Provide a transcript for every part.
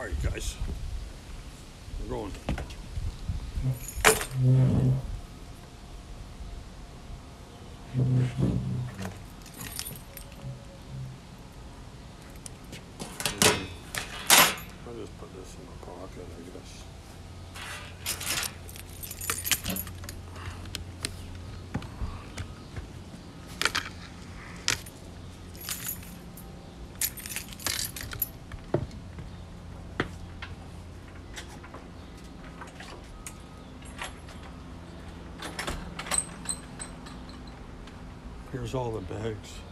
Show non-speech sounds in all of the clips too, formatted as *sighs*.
All right, guys. We're going. I'll just put this in my pocket, I guess. Here's all the bags.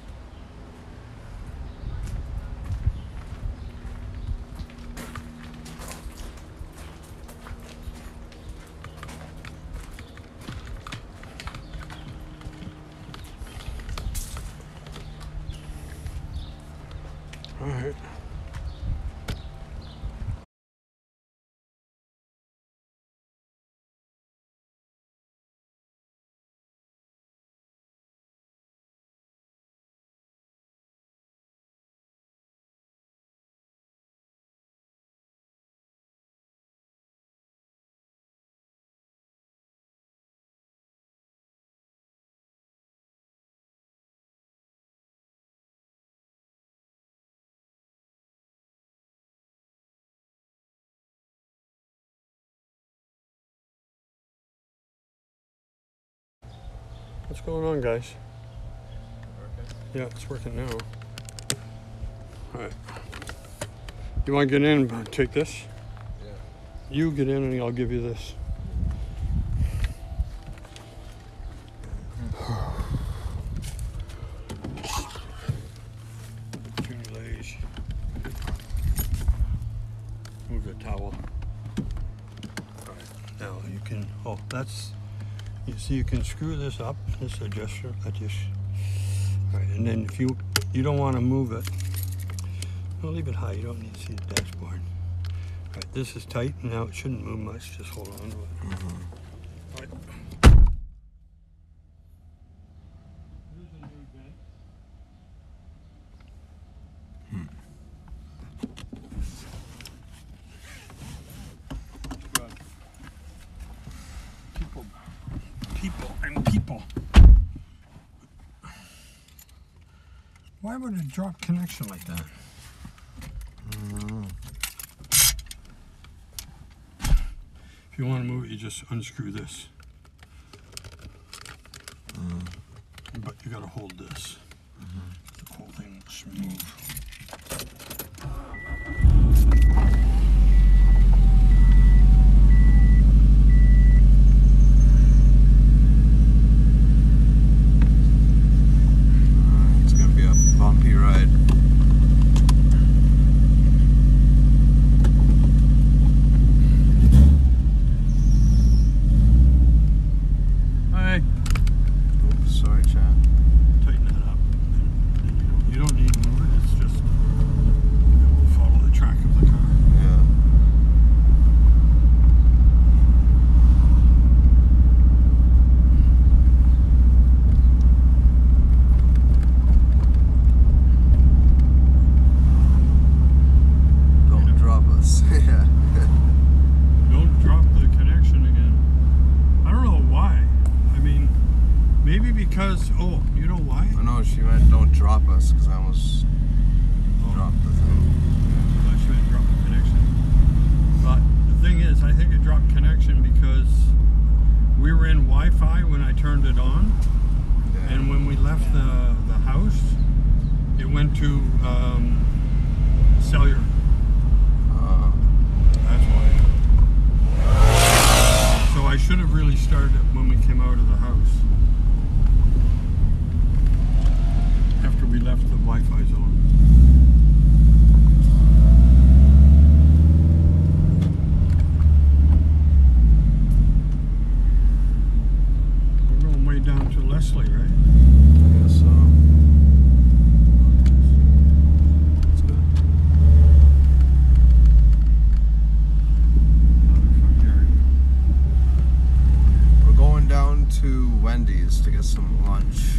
What's going on, guys? Yeah, it's working now. All right. You want to get in and take this? Yeah. You get in and I'll give you this. Junior Lage. Move the towel. Alright, now you can, oh, that's, you see you can screw this up, this adjuster, adjust. Alright, and then if you, you don't want to move it, well, leave it high, you don't need to see the dashboard. Alright, this is tight, now it shouldn't move much, just hold on to it. Mm-hmm. Alright. Here's a new vent. Good. People, people, and people. Drop connection like that? If you want to move it, you just unscrew this. But you gotta hold this. The whole thing should move. It's gonna be a bumpy ride. Hey, Oops, sorry, chat. tighten that up. And You don't need to move it, it's just, it will follow the track of the car. Yeah. Don't drop us. yeah. Don't drop the connection again. I don't know why. I mean, maybe because, oh, you know why? I know she meant don't drop us because I almost Oh. dropped the thing. I should have dropped the connection. But the thing is, I think it dropped connection because we were Wi-Fi when I turned it on, Yeah. and when we left the the house, it went to um, cellular. Uh, That's why. So I should have really started it when we came out of the house. After we left the Wi-Fi zone. We're going way Leslie, right? I guess uh, so. Front yard. We're going down to Wendy's to get some lunch.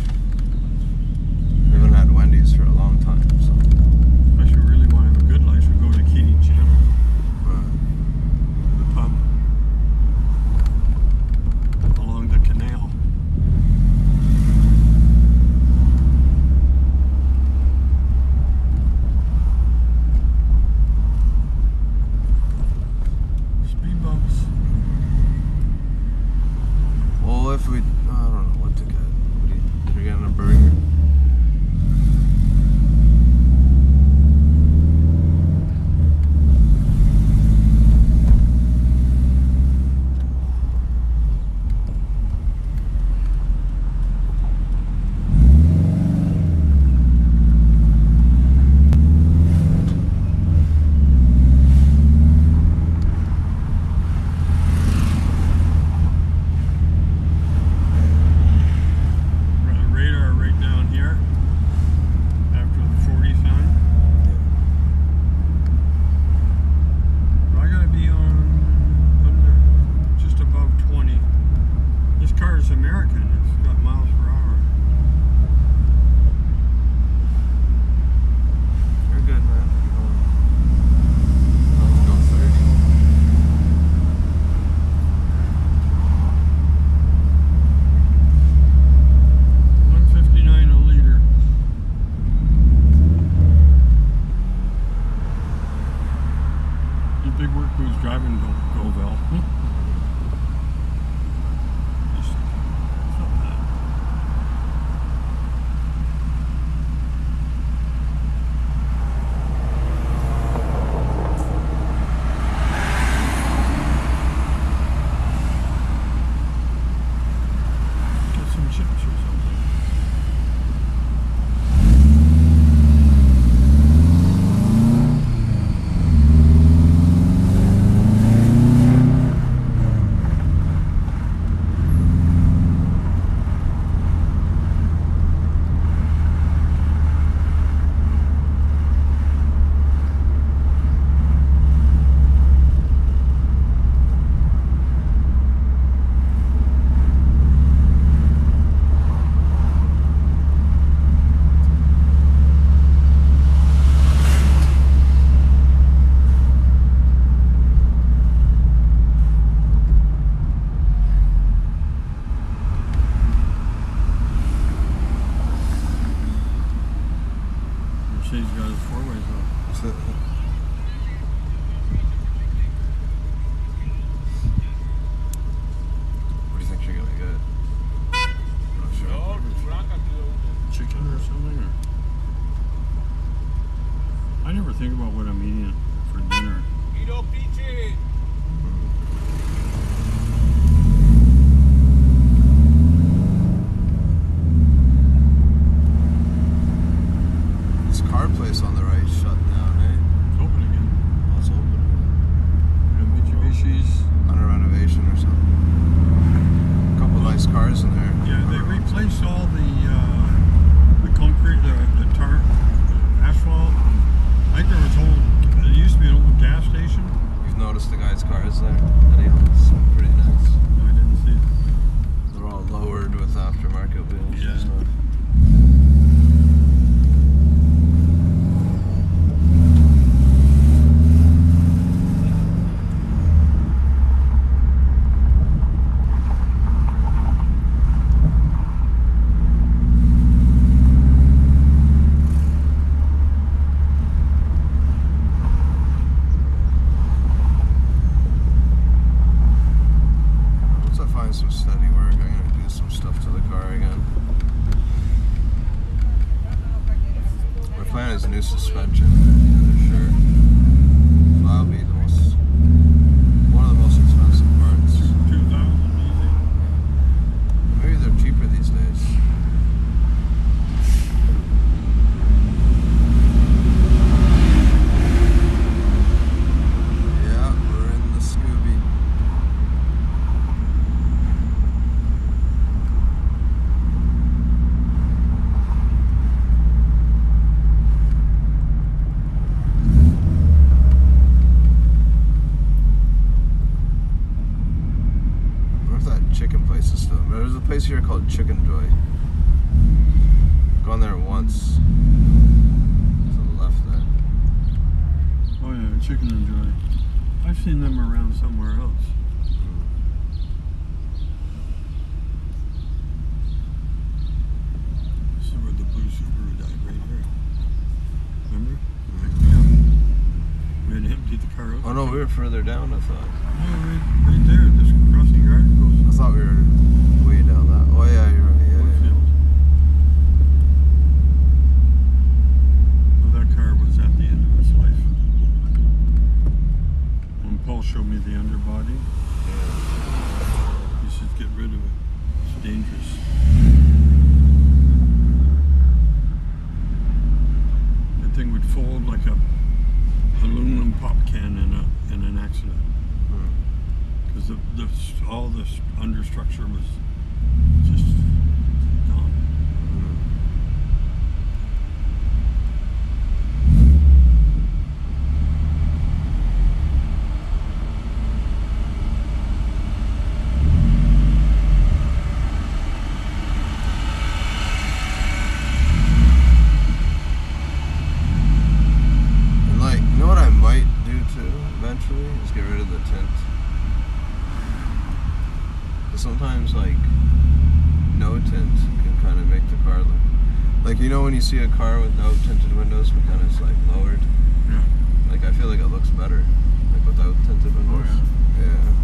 When you see a car with no tinted windows but then it's like lowered. Yeah. Like I feel like it looks better like without tinted oh, windows. yeah.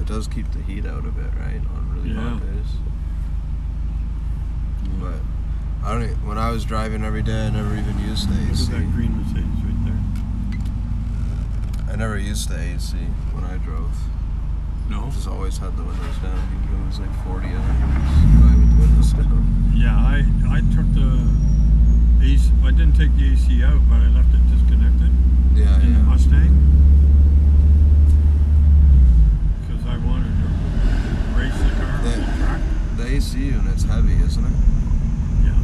It does keep the heat out a bit, right? On really hot Yeah. days. But I don't. e when I was driving every day, I never even used the Look at that green Mercedes right. I never used the AC when I drove. No. Just always had the windows down. Even if it was like 40 out, just drive with the windows down. Yeah, I I took the AC. I didn't take the AC out, but I left it disconnected Yeah, in the. Mustang because I wanted to race the car on the track. The AC unit's heavy, isn't it? Yeah.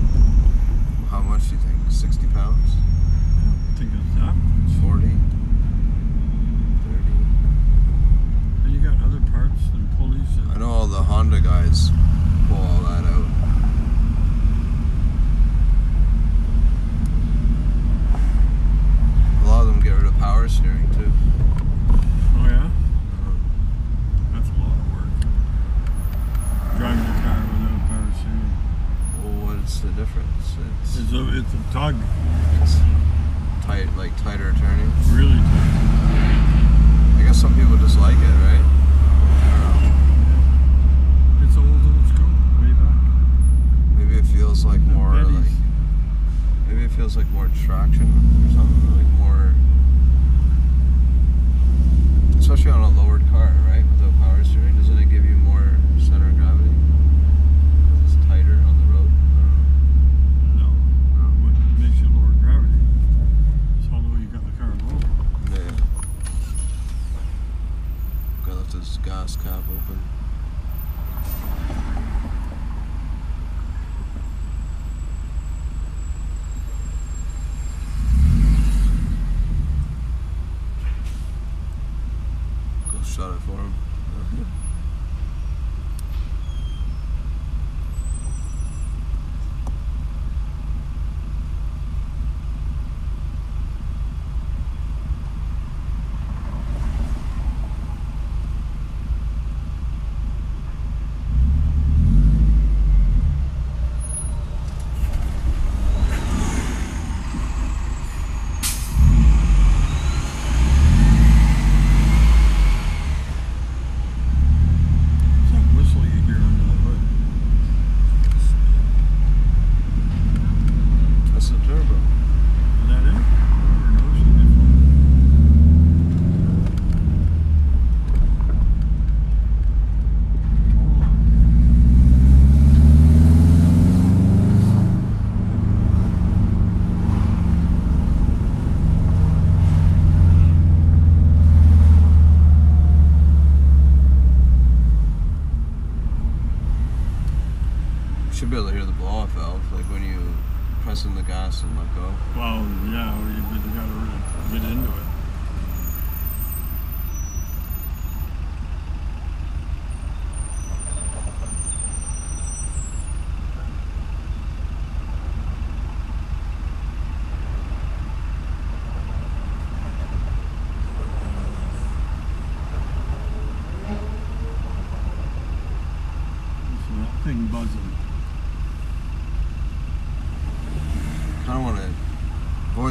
How much do you think? 60 pounds? I don't think it's that much. 40? 30? And you got other parts and pulleys. I know all the Honda guys pull all that out.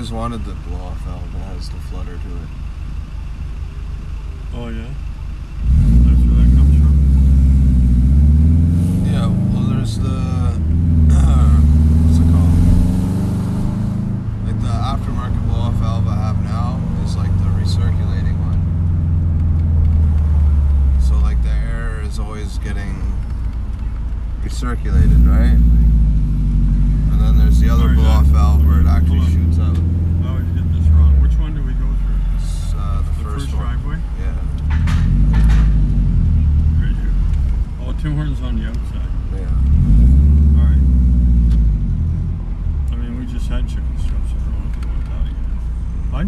Always wanted the blow off that has the flutter to it. Oh yeah? That's where that comes from? Yeah, well, there's the. what's it called?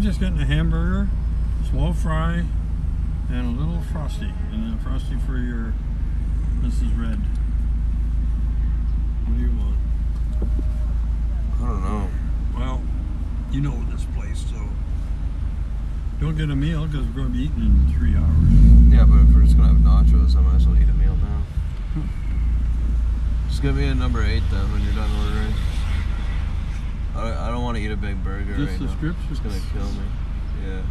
I'm just getting a hamburger, small fry, and a little frosty, and then frosty for your Mrs. Red. What do you want? I don't know. Well, you know this place, so don't get a meal because we're going to be eating in three hours. Yeah, but if we're just gonna have nachos, I might as well eat a meal now. Just give me a number eight then when you're done ordering. I, I don't want to eat a big burger Just right the now. strips? It's gonna kill me. Yeah.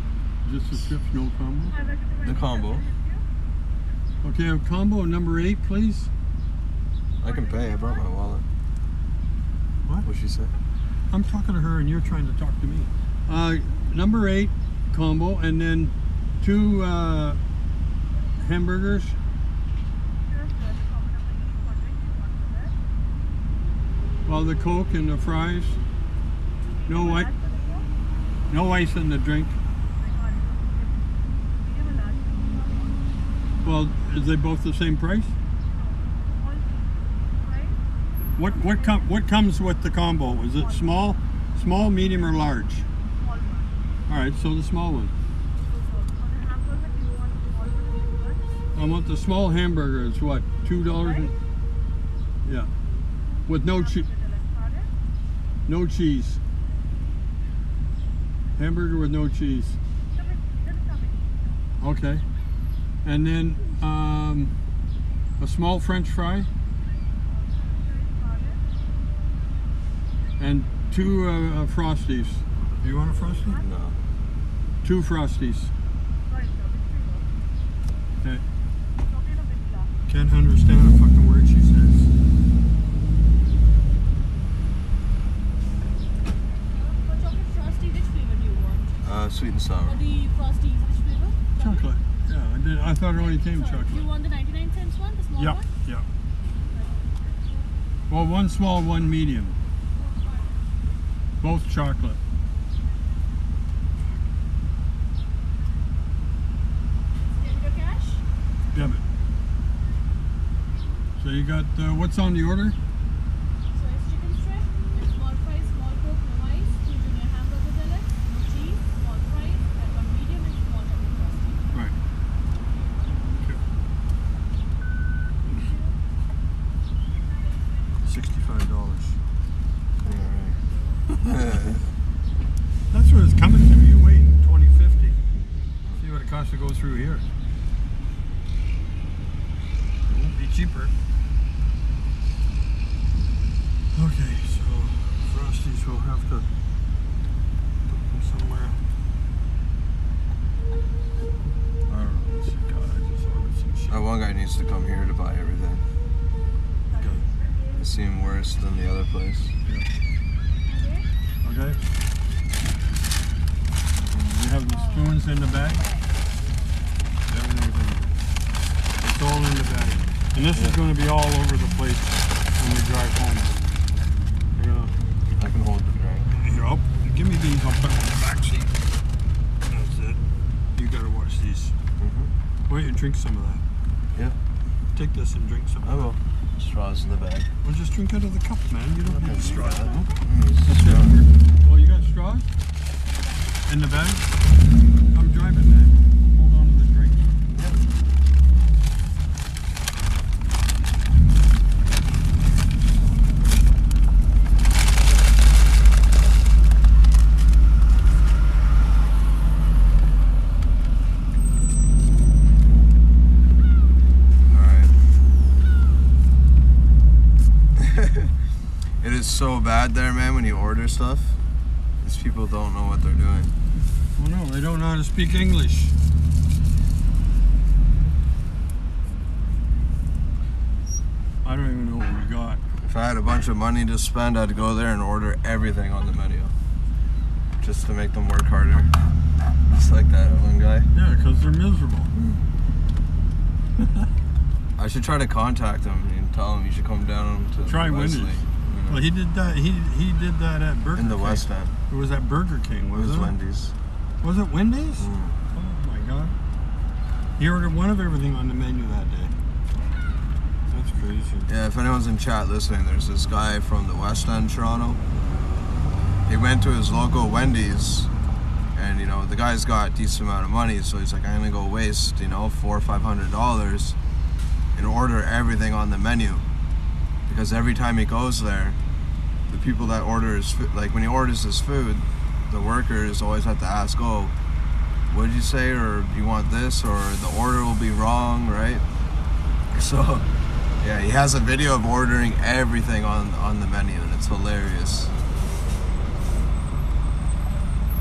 Just the strips, no combo. The combo. Okay, a combo number eight, please. I can pay. I brought my wallet. What? What'd she say? I'm talking to her and you're trying to talk to me. Uh, number eight combo, and then two uh, hamburgers. Well, the Coke and the fries. No ice, no ice in the drink. Well, is they both the same price? What what com- what comes with the combo? Is it small, small, medium, or large? All right, so the small one. I want the small hamburger. It's what two dollars? Yeah, with no cheese. No cheese. Hamburger with no cheese. Okay. And then um, a small French fry and two uh, uh, frosties. Do you want a frosty? No. Two frosties. Okay. Can't understand a fucking word she says. For chocolate frosty, which flavor do you want? Uh, sweet and sour. Or the frosties, which flavor? Chocolate. Yeah, I did. I thought it only came Sorry, chocolate. You want the 99 cents one, the small Yeah, one? yeah. yeah. Well, one small, one medium. Both chocolate. Debit cash? Debit. So you got uh, what's on the order? So it's chicken strip, it's small fries, small coke, no ice, two junior hamburger deluxe, no cheese, small fries, and one medium and small chocolate frosty. Right. Sixty-five dollars. Alright. That's what it's coming to. You wait, twenty fifty. See what it costs to go through here. It won't be cheaper. Okay, so Frosties will have to put them somewhere. I don't know. Let's see. God, I just ordered some shit. Uh, one guy needs to come here to buy everything. Okay. It seemed worse than the other place. Okay. And you have the spoons in the bag? Everything's in there. It's all in the bag. And this is going to be all over the place when we drive home. You're gonna, I can hold the drink. here, I'll, give me these, I'll put them in the back seat. That's it. You gotta watch these. Mm-hmm. Why don't you drink some of that? Yeah. Take this and drink some I of will. Straws in the bag. that. Drink out of the cup, man. You don't need a straw. that. no? Mm, it's That's a straw. it. Oh, you got straws? In the bag? I'm driving, man. Hold on to the drink. Alright. it is so bad there, man, when you order stuff. These people don't know what they're doing. Oh no, they don't know how to speak English. I don't even know what we got. If I had a bunch of money to spend, I'd go there and order everything on the menu. Just to make them work harder. Just like that one guy. Yeah, because they're miserable. *laughs* I should try to contact him and tell him you should come down to Try Wesley. Wendy's. Well, he did that. He he did that at Burger King. in the King. West End. It was at Burger King, It was was it? Wendy's. Was it Wendy's? Mm. Oh my god. He ordered one of everything on the menu that day. That's crazy. Yeah, if anyone's in chat listening, there's this guy from the West End, Toronto. He went to his local Wendy's and you know the guy's got a decent amount of money, so he's like, I'm gonna go waste you know four or five hundred dollars and order everything on the menu because every time he goes there, the people that order his food, like when he orders his food, the workers always have to ask, oh, what did you say, or do you want this, or the order will be wrong, right? So, yeah, he has a video of ordering everything on on the menu, and it's hilarious.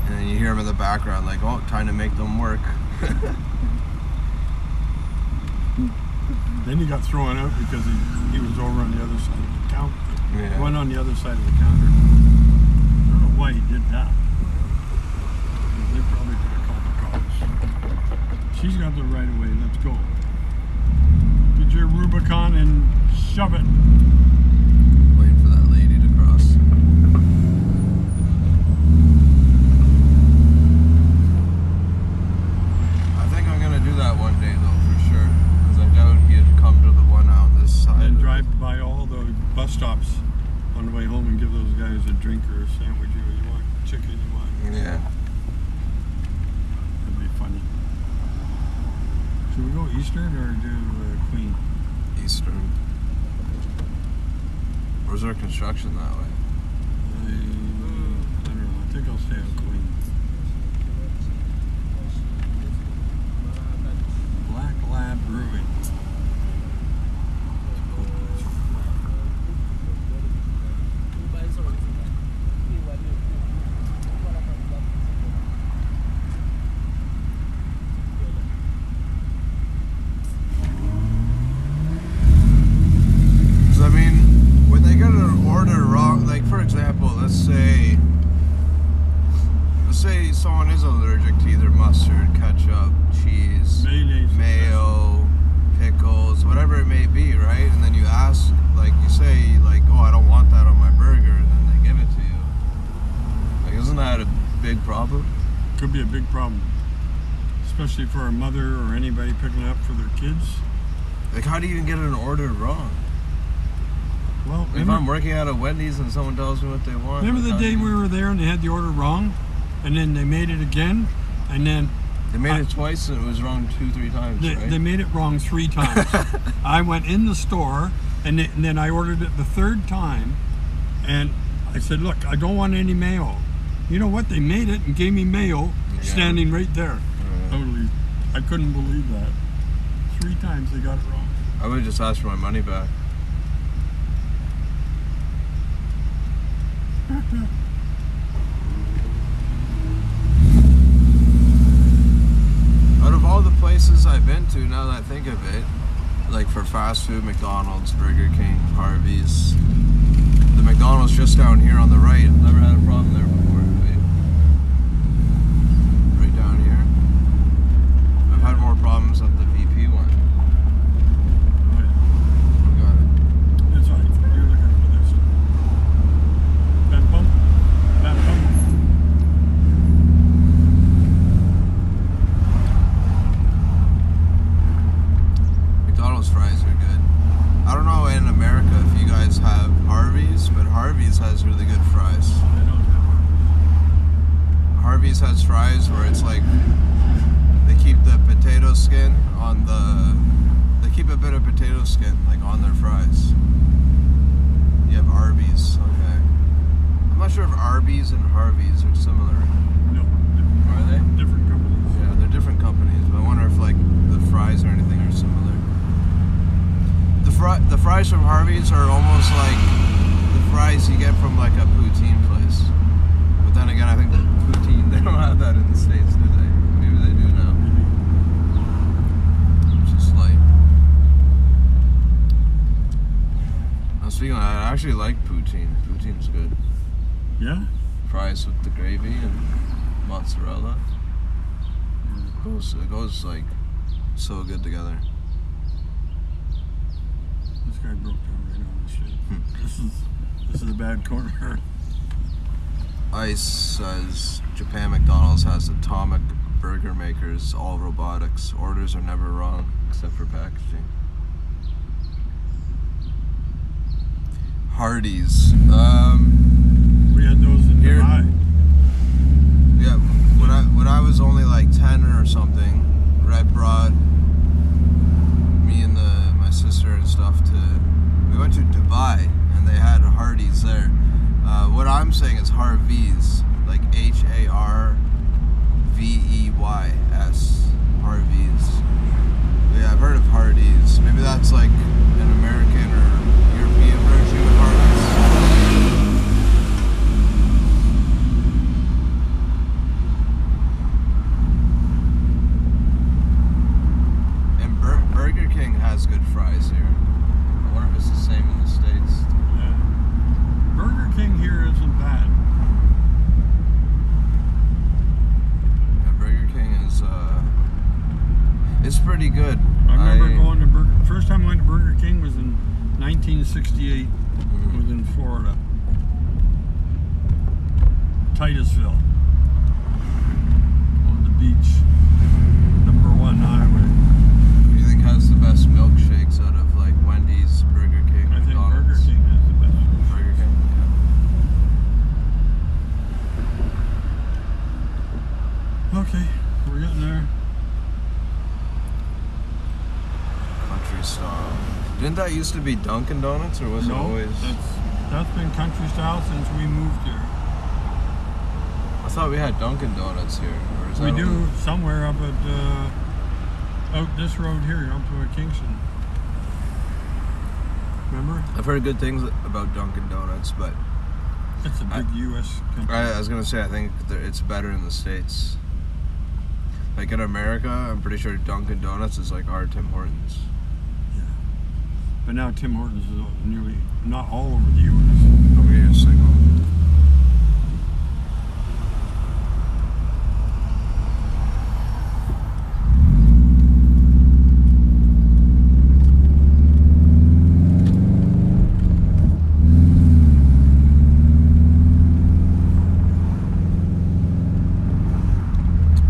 And then you hear him in the background, like, oh, trying to make them work. *laughs* Then he got thrown out because he, he was over on the other side of the counter. Yeah. Went on the other side of the counter. I don't know why he did that. They probably could have called the cops. She's got the right of way. Let's go. Get your Rubicon and shove it. Waiting for that lady to cross. I think I'm gonna do that one day though, for sure. Because I doubt he'd come to the one out this side. And drive by all the bus stops on the way home and give those guys a drink or a sandwich. You, you want chicken? You want? Yeah. That'd be funny. Should we go Eastern or do uh, Queen? Eastern. Where's our construction that way? I, I don't know. I think I'll stay on Queen. Black Lab Brewing. Because I mean, when they get an order wrong, like for example, let's say, let's say someone is allergic to either mustard, ketchup, cheese, Mayonnaise. mayo, pickles, whatever it may be, right? And then you ask, like you say, like, oh, I don't want that on my burger, and then they give it to you. Like, isn't that a big problem? Could be a big problem. Especially for a mother or anybody picking it up for their kids. Like, how do you even get an order wrong? Well, If remember, I'm working out at a Wendy's and someone tells me what they want, remember the day we were there and they had the order wrong? And then they made it again? And then They made I- it twice and it was wrong two, three times, They, right? they made it wrong three *laughs* times. I went in the store and, th- and then I ordered it the third time, and I said, "Look, I don't want any mayo." You know what? They made it and gave me mayo Yeah. standing right there. Yeah. Totally, I couldn't believe that. Three times they got it wrong. I would have just asked for my money back. *laughs* Out of all the places I've been to, now that I think of it, like for fast food, McDonald's, Burger King, Harvey's, the McDonald's just down here on the right, I've never had a problem there before. you? Right down here. I've had more problems at the VP one. Got it. It's all right. You're looking for this. That bump. That bump. McDonald's fries are good. I don't know in America if you guys have Harvey's, but Harvey's has really good fries. I don't have Harvey's has fries where it's like they keep the potato skin on the they keep a bit of potato skin like on their fries. You have Arby's, okay. I'm not sure if Arby's and Harvey's are similar. No. Are they? Different companies. Yeah, they're different companies, but I wonder if like the fries or anything. The the fries from Harvey's are almost like the fries you get from like a poutine place. But then again, I think that poutine *laughs* they don't have that in the states, do they? Maybe they do now. Just like. Now speaking of that, I actually like poutine. Poutine's good. Yeah. Fries with the gravy and mozzarella. Mm. It goes, it goes like so good together guy broke down right on the street. this is this is a bad corner. Ice says Japan McDonald's has atomic burger makers, all robotics. Orders are never wrong except for packaging. Hardee's. Um, we had those in here, Dubai. Yeah, when I when I was only like ten or something, Red brought me and the my sister and stuff to. We went to Dubai and they had Hardee's there. Uh, what I'm saying is Harvey's, like H A R V E Y S. Harvey's. Yeah, I've heard of Hardee's. Maybe that's like an American. Burger King has good fries here. I wonder if it's the same in the States. Yeah. Burger King here isn't bad. Yeah, Burger King is uh it's pretty good. I remember going to Burger. First time I went to Burger King was in 1968. Mhm. Was in Florida, Titusville, on the beach, number one highway. Who do you think has the best milkshakes out of like Burger King, I think Burger King the best. Burger King. Okay, we're getting there. Country style. Didn't that used to be Dunkin' Donuts or was it always? that's that's been country style since we moved here. I thought we had Dunkin' Donuts here. We do somewhere up at uh, out this road here, up to Kingston. Remember? I've heard good things about Dunkin' Donuts, but It's a I- big U.S. country. I, I was gonna say I think it's better in the states. Like in America, I'm pretty sure Dunkin' Donuts is like our Tim Hortons. Yeah, but now Tim Hortons is nearly not all over the U.S. Over here, signal.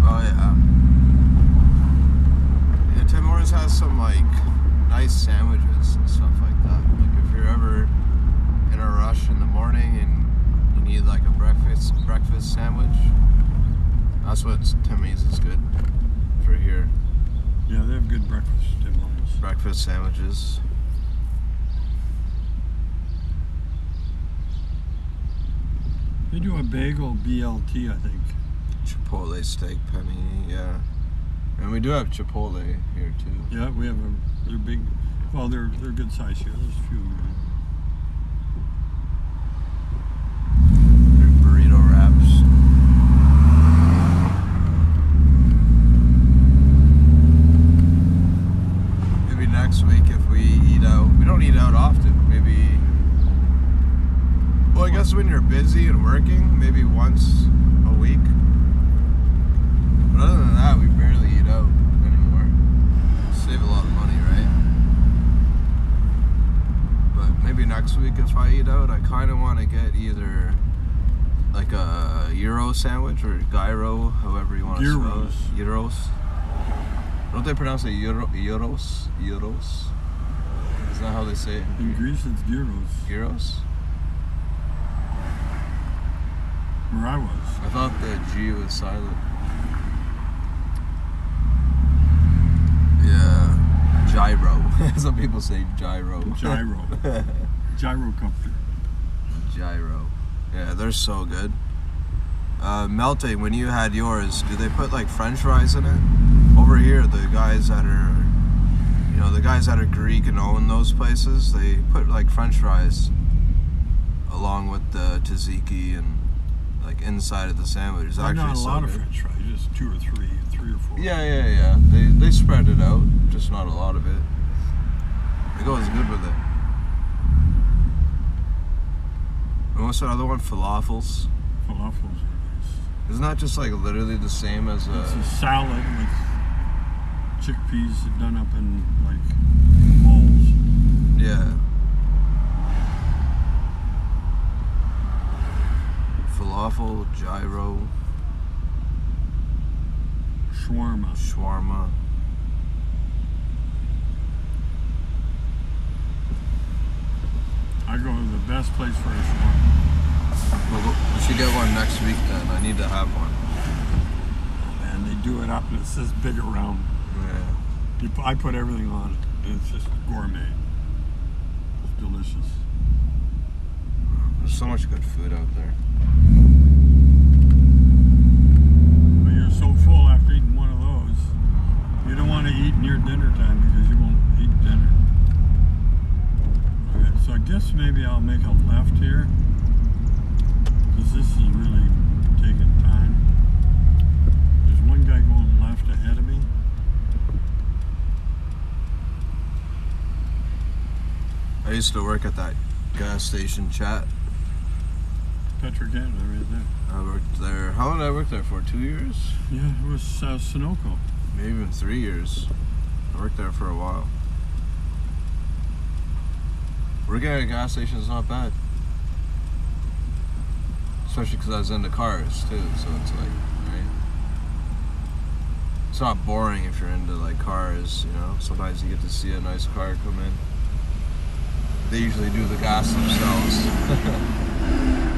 Oh yeah. Yeah, Tim Hortons has some like nice sandwiches and stuff like that. Like if you're ever in a rush in the morning and you need like a breakfast breakfast sandwich, that's what Timmy's is good for here. Yeah, they have good breakfast, Tim Hortons. Breakfast sandwiches. They do a bagel BLT, I think. Chipotle steak penny, yeah. And we do have Chipotle here too. Yeah, we have a. They're big. Well, they're they're good size here. There's a few. Burrito wraps. Maybe next week if we eat out. We don't eat out often. Maybe. Well, I guess when you're busy and working, maybe once a week. But other than that, we barely eat out anymore. Save a lot of money, right? But maybe next week if I eat out, I kind of want to get either like a Euro sandwich or gyro, however you want to spell it. Gyros. Don't they pronounce it Euros? Euros? Isn't that how they say it? In Greece, it's gyros. Gyros? Where I was. I thought the G was silent. Yeah. Gyro. *laughs* Some people say gyro. Gyro. *laughs* Gyrocopter. Gyro. Yeah, they're so good. Uh, melting, when you had yours, do they put like french fries in it? Over here, the guys that are, you know, the guys that are Greek and own those places, they put like french fries along with the tzatziki and like inside of the sandwich. It's actually not a so lot of. French fries, just two or three, three or four. Yeah, yeah, yeah. They they spread it out, just not a lot of it. It goes good with it. And what's that other one? Falafels. Falafels are nice. Isn't that just like literally the same as uh, It's a? a salad with chickpeas done up in like balls. Yeah. Falafel, gyro, Shawarma. shawarma. I go to the best place for a shawarma. Well, we should get one next week then. I need to have one. Oh, and they do it up and it's this big around. Yeah. You, I put everything on it. And it's just gourmet. It's delicious. There's so much good food out there. But you're so full after eating one of those. You don't want to eat near dinner time because you won't eat dinner. Alright, so I guess maybe I'll make a left here. Because this is really taking time. There's one guy going left ahead of me. I used to work at that gas station chat. Petro-Canada right there. I worked there. How long did I work there for? Two years? Yeah, it was uh, Sunoco. Maybe even three years. I worked there for a while. Working at a gas station is not bad. Especially because I was into cars too, so it's like, right? It's not boring if you're into like cars, you know? Sometimes you get to see a nice car come in. They usually do the gas themselves. *laughs*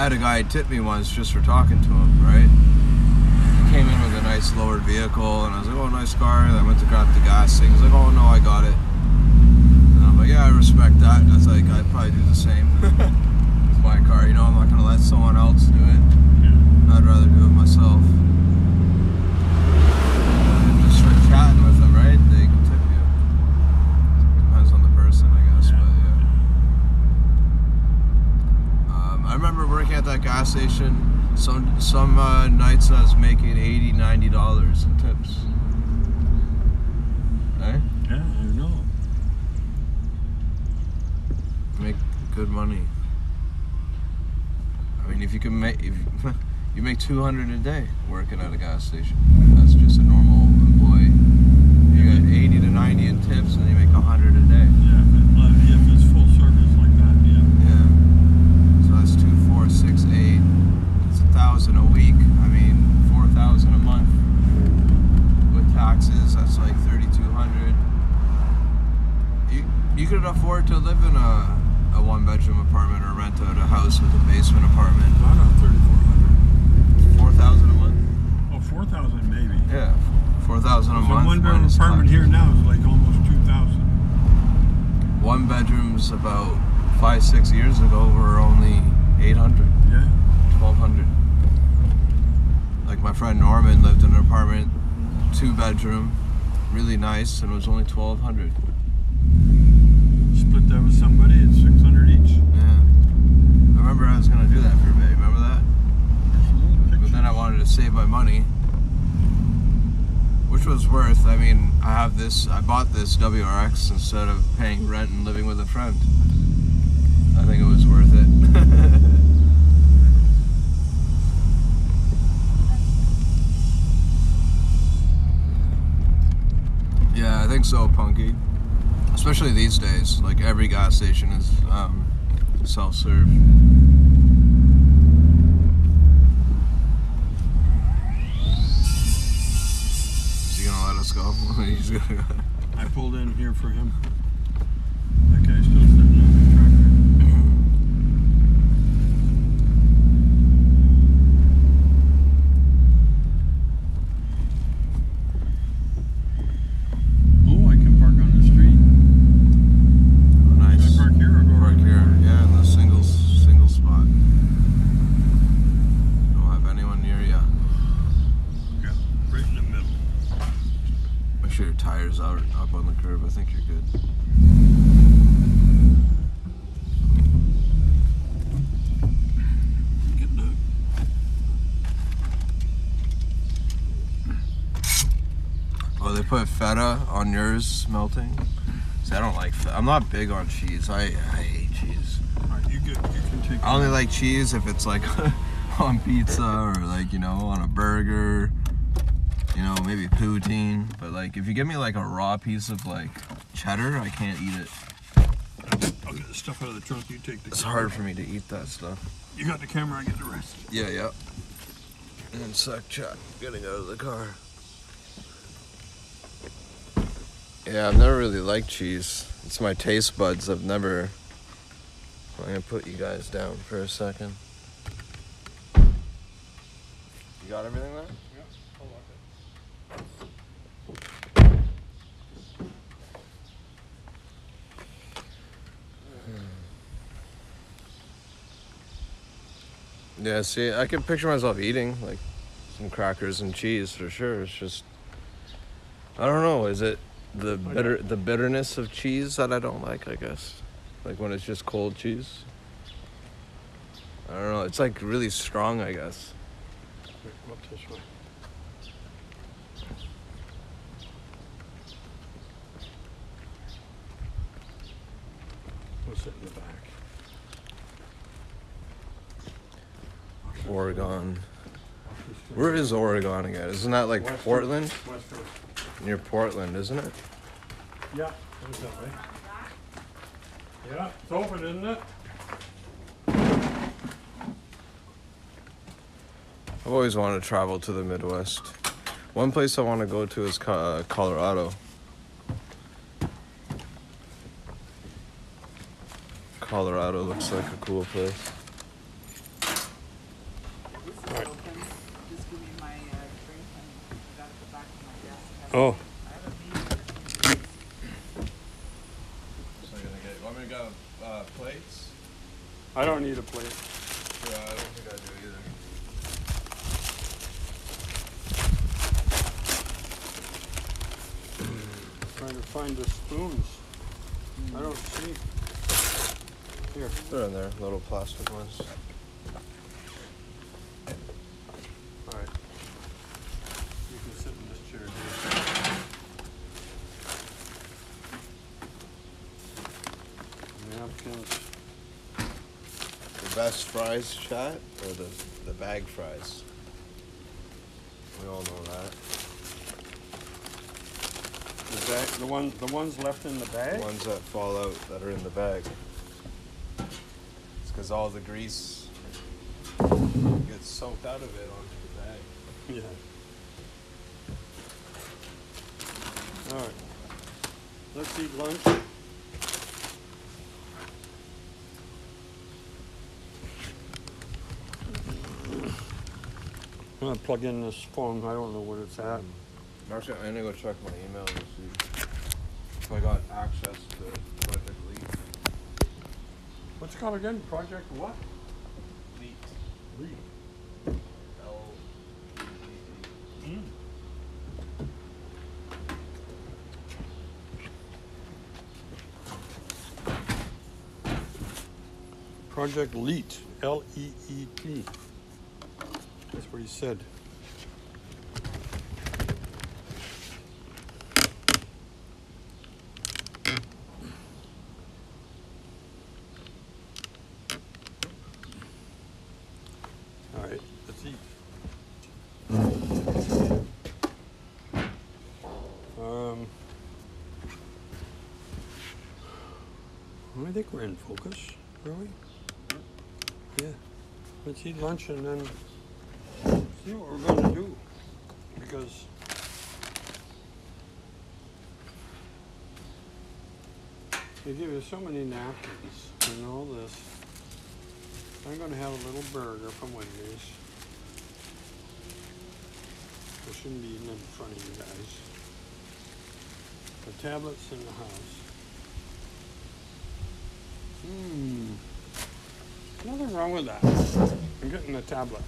I had a guy tip me once just for talking to him, right? He came in with a nice lowered vehicle, and I was like, "Oh, nice car." And I went to grab the gas thing. He's like, "Oh no, I got it." And I'm like, "Yeah, I respect that." That's like I'd probably do the same *laughs* with my car. You know, I'm not gonna let someone else do it. Yeah. I'd rather do it myself. Just for chatting with them, right? They can tip you. Depends on the person, I guess. Yeah. But yeah. Um, I remember working at that gas station. Some some uh, nights I was making 80 90 dollars in tips. Eh? Yeah, I know. Make good money. I mean, if you can make if *laughs* you make 200 a day working at a gas station, that's just a normal employee. You got 80 to 90 in tips, and you make 100 a day. Yeah, if, it, uh, if it's full service like that, yeah. Yeah. So that's two, four, six, eight. It's a thousand a week. I mean, four thousand a month with taxes. That's like thirty-two hundred. You you could afford to live in a a one-bedroom apartment or rent out a house with a basement apartment. Not on 3400. Four thousand a month. Oh, 4000 maybe. Yeah, four thousand a So month. one bedroom apartment tax. here now is like almost 2000. One bedrooms about five, six years ago were only eight hundred. Yeah. 1200 like my friend norman lived in an apartment two bedroom really nice and it was only 1200 Split that with somebody, it's 600 each. yeah. I remember i was going to do that for a bit remember that? There's a little but then i wanted to save my money. Which was worth i mean i have this i bought this wrx instead of paying rent and living with a friend. I think it was worth it so, Punky. Especially these days, like every gas station is um, self-serve. Is he gonna let us go? *laughs* He's gonna. I pulled in here for him. That guy's still sitting on the tractor. Oh, I can park on the street. Oh, nice. Should I park here or go Park right here. there? Yeah, in the single single spot. Don't have anyone near you. Yeah, right in the middle. Make sure your tires are up on the curb. I think you're good. Get the Oh, they put feta on melting. See, I don't like. I'm not big on cheese. I, I hate cheese. Right, you get, you can take. I only like cheese if it's like *laughs* on pizza or like you know on a burger. You know, maybe poutine. But like, if you give me like a raw piece of like cheddar, I can't eat it. I'll get the stuff out of the trunk. You take the. It's hard for me to eat that stuff. You got the camera. I get the rest. Yeah, yeah. And suck chat getting out of the car. Yeah, I've never really liked cheese. It's my taste buds. I've never. I'm gonna put you guys down for a second. You got everything there? Yeah, see, I can picture myself eating like some crackers and cheese for sure. It's just, I don't know. Is it the oh, bitter the bitterness of cheese that I don't like? I guess, like when it's just cold cheese. I don't know. It's like really strong. I guess. Wait, go up this way. What's it in the back? Oregon. Where is Oregon again? Isn't that like West Portland? Coast, West Coast. Near Portland, isn't it? Yeah, goes that way. Yeah, it's open, isn't it? I've always wanted to travel to the Midwest. One place I want to go to is uh, Colorado. Colorado looks like a cool place. This is Right. open. Just give me my uh, drink and I got it back to my desk. I have- Oh, I have a meeting. So you're gonna get? Want me to get uh, plates? I don't need a plate. Yeah, I don't think I do either. Trying to find the spoons. I don't see. Here, They're in there, little plastic ones. all right. You can sit in this chair here. Napkins. Fries, shot or the the bag fries? We all know that. The bag, the one, the ones left in the bag. The ones that fall out that are in the bag. It's because all the grease gets soaked out of it onto the bag. Yeah. All right. Let's eat lunch. I'm gonna plug in this phone. I don't know what it's at. Actually, I'm gonna go check my email and see if I got access to Project Leap. What's it called again? Project what? Leap. Leap. L. Hmm. Project LEET. L E E T. That's what he said. All right, let's eat. Um, I think we're in focus, are we? Yeah. Let's eat lunch and then see what we're gonna do. Because they give you so many napkins and all this. I'm gonna have a little burger from Wendy's. I shouldn't be eating in front of you guys. The tablet's in the house. Hmm. Nothing wrong with that. I'm getting the tablet.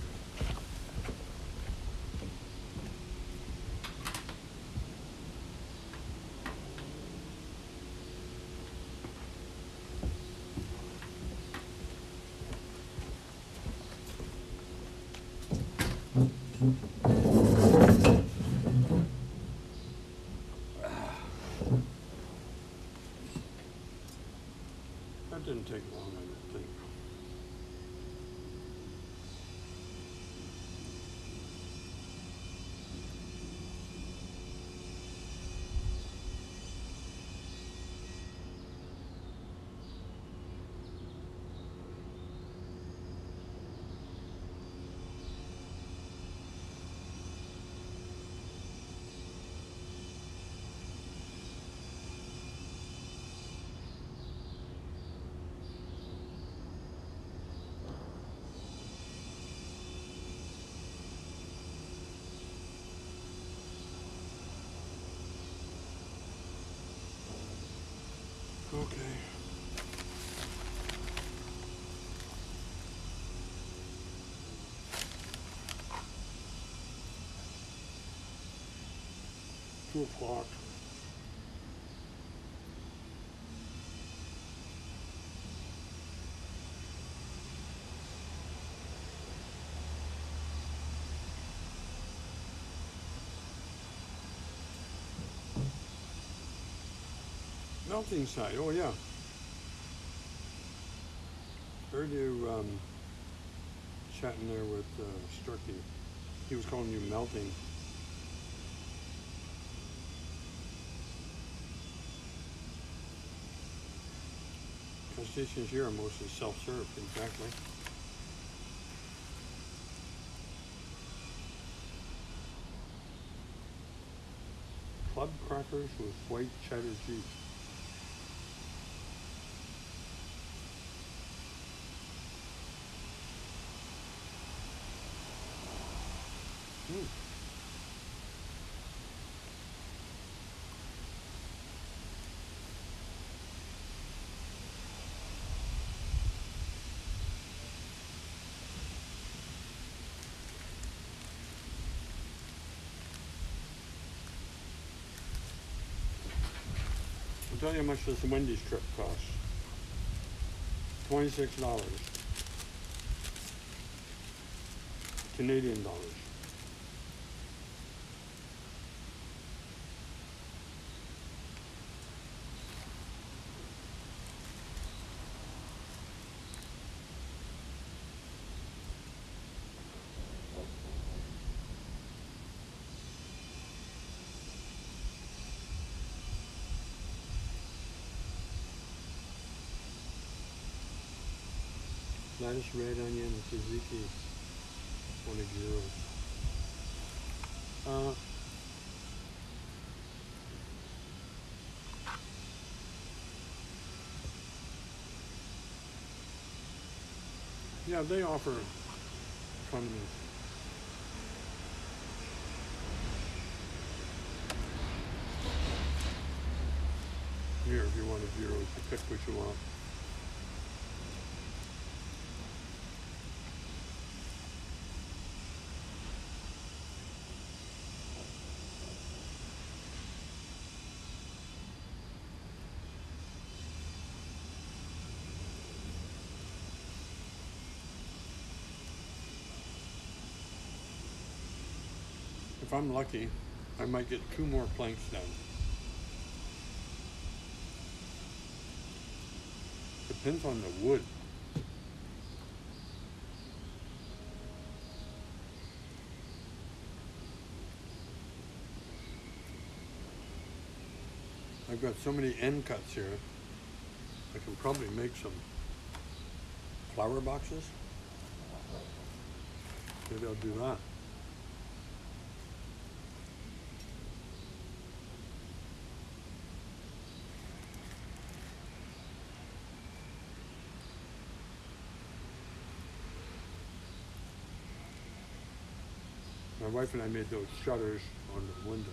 2 o'clock. Melting side, oh yeah. Heard you um, chatting there with uh, Sturkey. He was calling you melting. Stations here are mostly self-serve, exactly. Club crackers with white cheddar cheese. Mm. I'll tell you how much this Wendy's trip costs. Twenty-six dollars. Canadian dollars. Lettuce, red onion, tzatziki, twenty euros. Uh, yeah, they offer condiments. Here, if you want a euros, you pick what you want. If I'm lucky, I might get two more planks done. Depends on the wood. I've got so many end cuts here. I can probably make some flower boxes. Maybe I'll do that. Wife and I made those shutters on the window.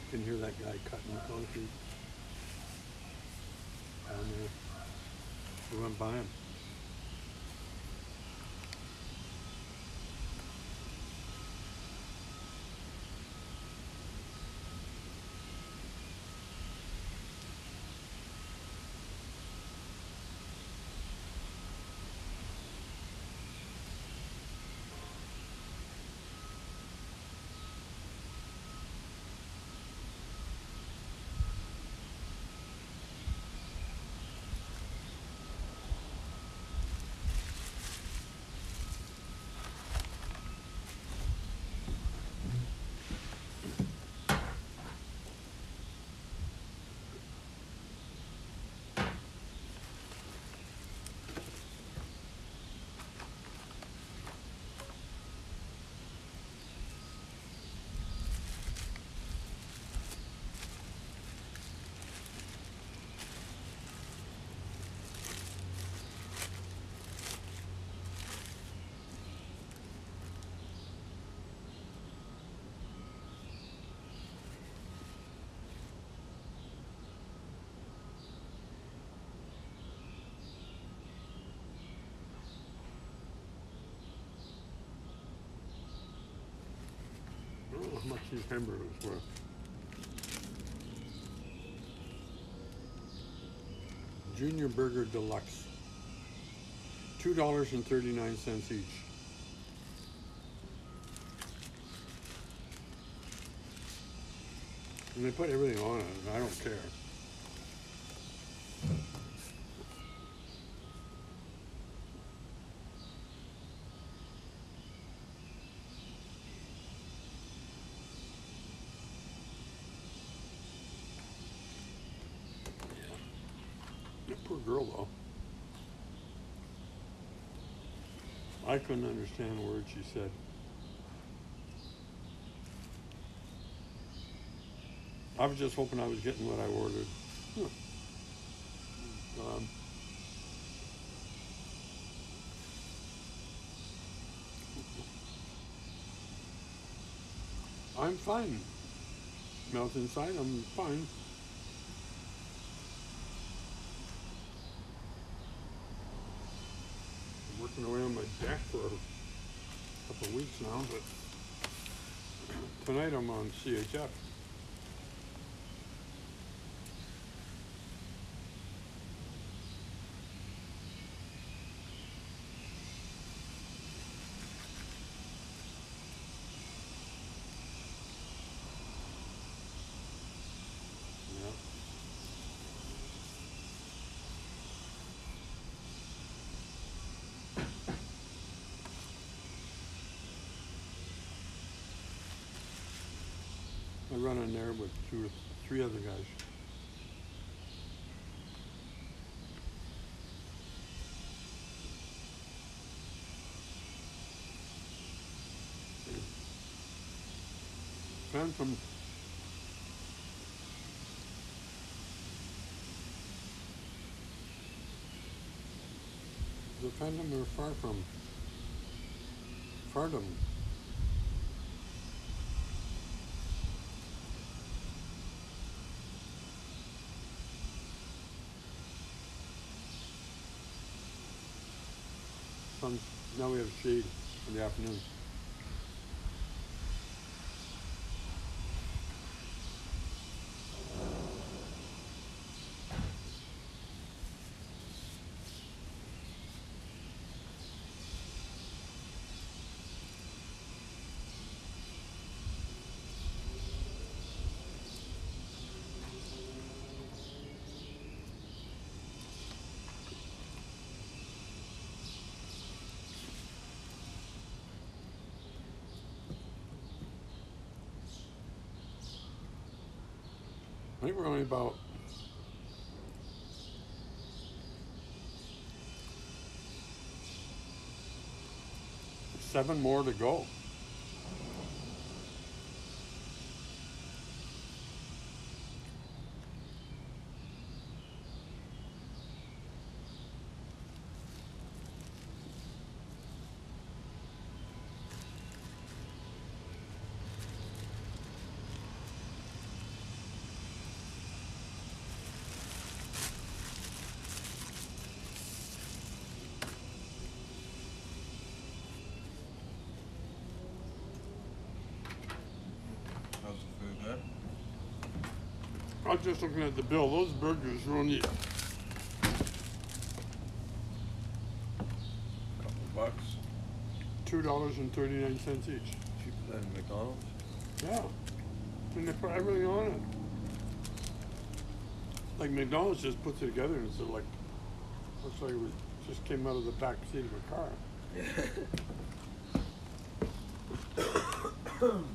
You can hear that guy cutting the concrete down there. We went by him. how much these hamburgers were. Junior Burger Deluxe. Two dollars and thirty-nine cents each. And they put everything on it, and I don't care. Couldn't understand a word she said. I was just hoping I was getting what I ordered. Huh. Um, I'm fine. Melt inside, I'm fine. I'm working away on my back for a couple weeks now, but tonight I'm on CHF. Run in there with two or three other guys. Man from the Phantom are far from Fardom. Now we have shade in the afternoon. I think we're only about seven more to go. How's the food good? I was just looking at the bill. Those burgers were only Couple bucks. two dollars and thirty nine cents each. Cheaper than McDonald's. Yeah, and they put everything on it. Like McDonald's just puts it together and it's like looks like it was, just came out of the back seat of a car. *coughs* *coughs* *coughs*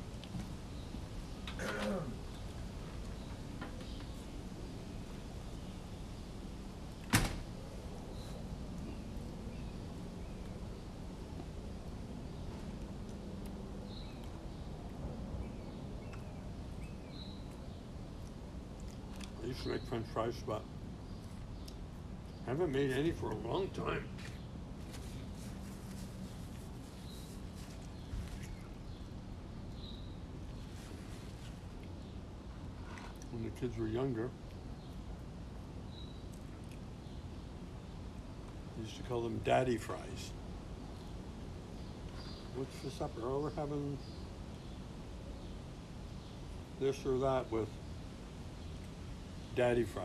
I used to make French fries, but haven't made any for a long time. When the kids were younger, I used to call them daddy fries. What's for supper? Oh, we're having this or that with daddy fries.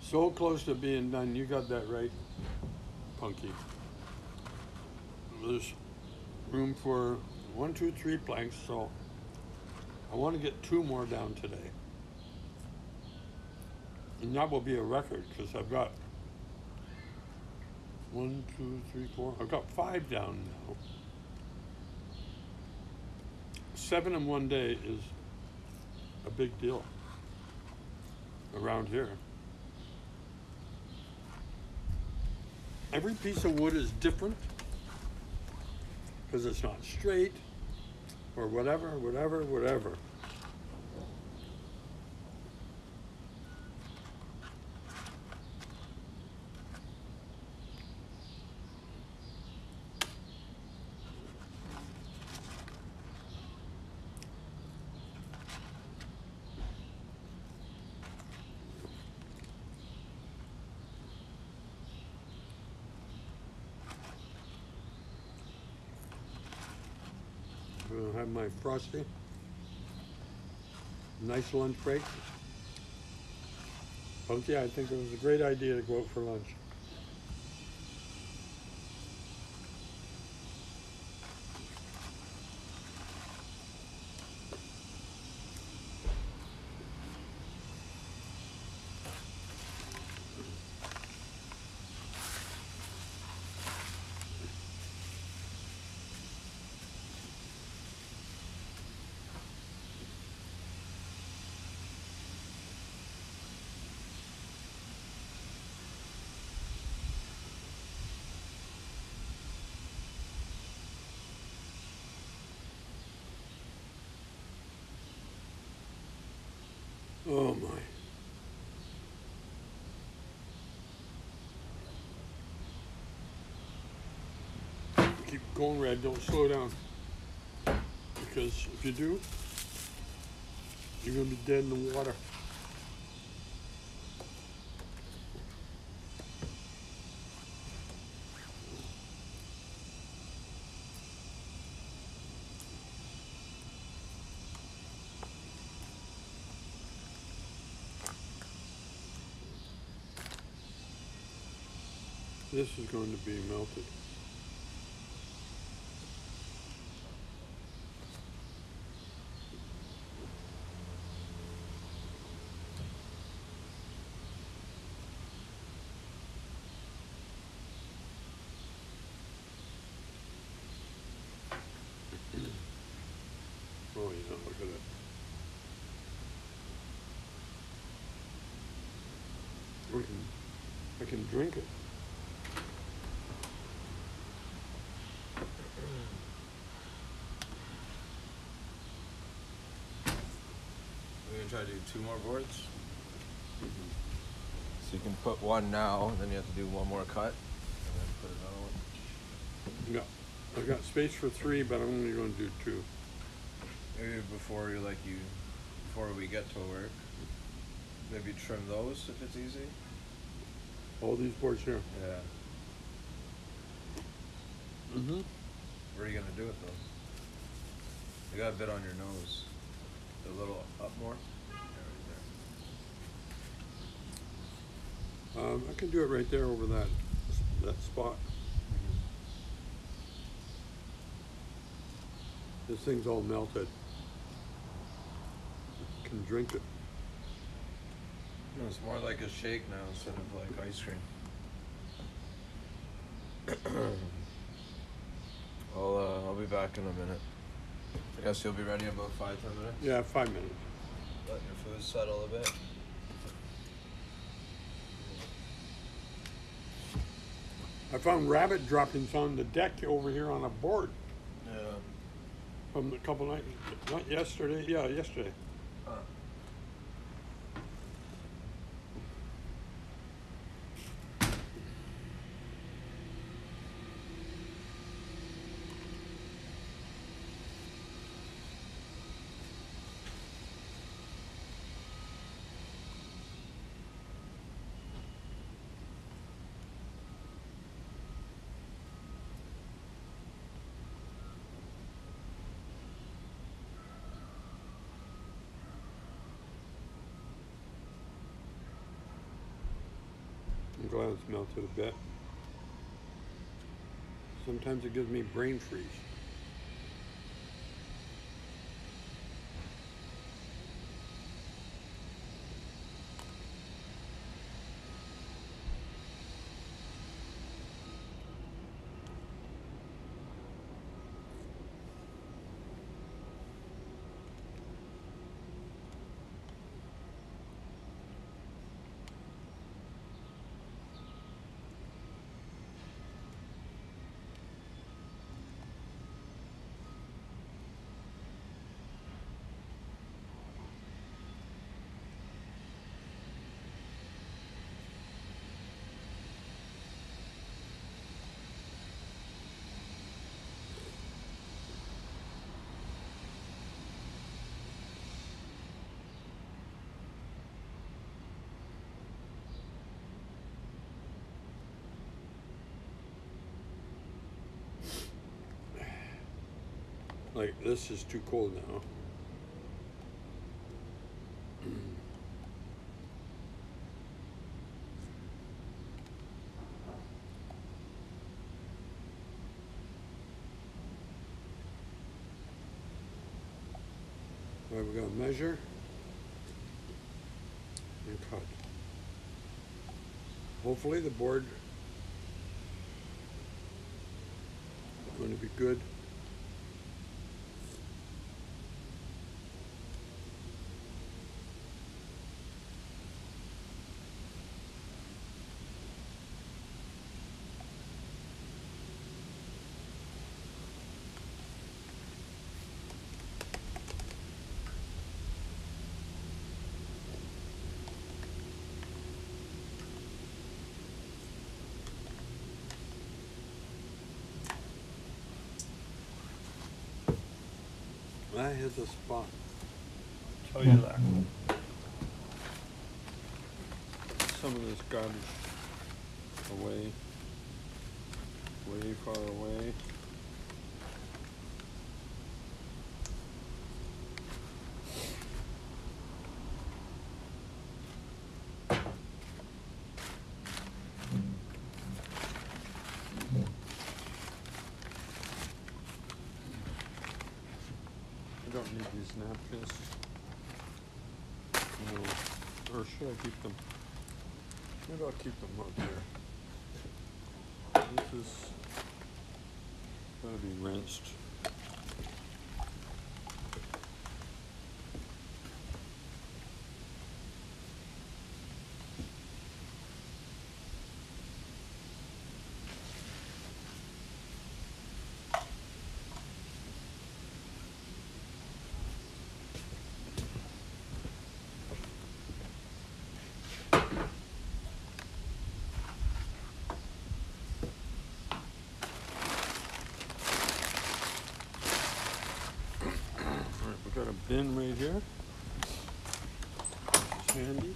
So close to being done. You got that right, Punky. There's room for one, two, three planks, so I want to get two more down today. And that will be a record because I've got one, two, three, four. I've got five down now. Seven in one day is a big deal around here. Every piece of wood is different because it's not straight or whatever, whatever, whatever. I'll have my frosty. Nice lunch break. Punky, I think it was a great idea to go out for lunch. Oh my. Keep going red, don't slow down. Because if you do, you're gonna be dead in the water. This is going to be melted. Oh yeah, look at it. I can, I can drink it. Try to do two more boards. So you can put one now, then you have to do one more cut, and then put another one. Yeah, I've got space for three, but I'm only going to do two. Maybe before you like you, before we get to work, maybe trim those if it's easy. All these boards here. Yeah. Mm-hmm. Where are you gonna do it though? You got a bit on your nose. A little up more. Yeah, right Um, I can do it right there over that that spot. This thing's all melted. Can drink it. No, it's more like a shake now instead of like ice cream. *clears throat* I'll uh, I'll be back in a minute. I guess you'll be ready in about five ten minutes. Yeah, five minutes. Let your food settle a bit. I found rabbit droppings on the deck over here on a board Yeah. from a couple nights, not yesterday. Yeah, yesterday. It's melted a bit. Sometimes it gives me brain freeze. Like this is too cold now. Right, we're gonna measure and cut. Hopefully the board is going to be good. I hit the spot. Tell you that. Mm-hmm. Some of this garbage away, way far away. I don't need these napkins. No, or should I keep them? Maybe I'll keep them up here. This is gotta be rinsed. Alright, we got a bin right here. It's handy.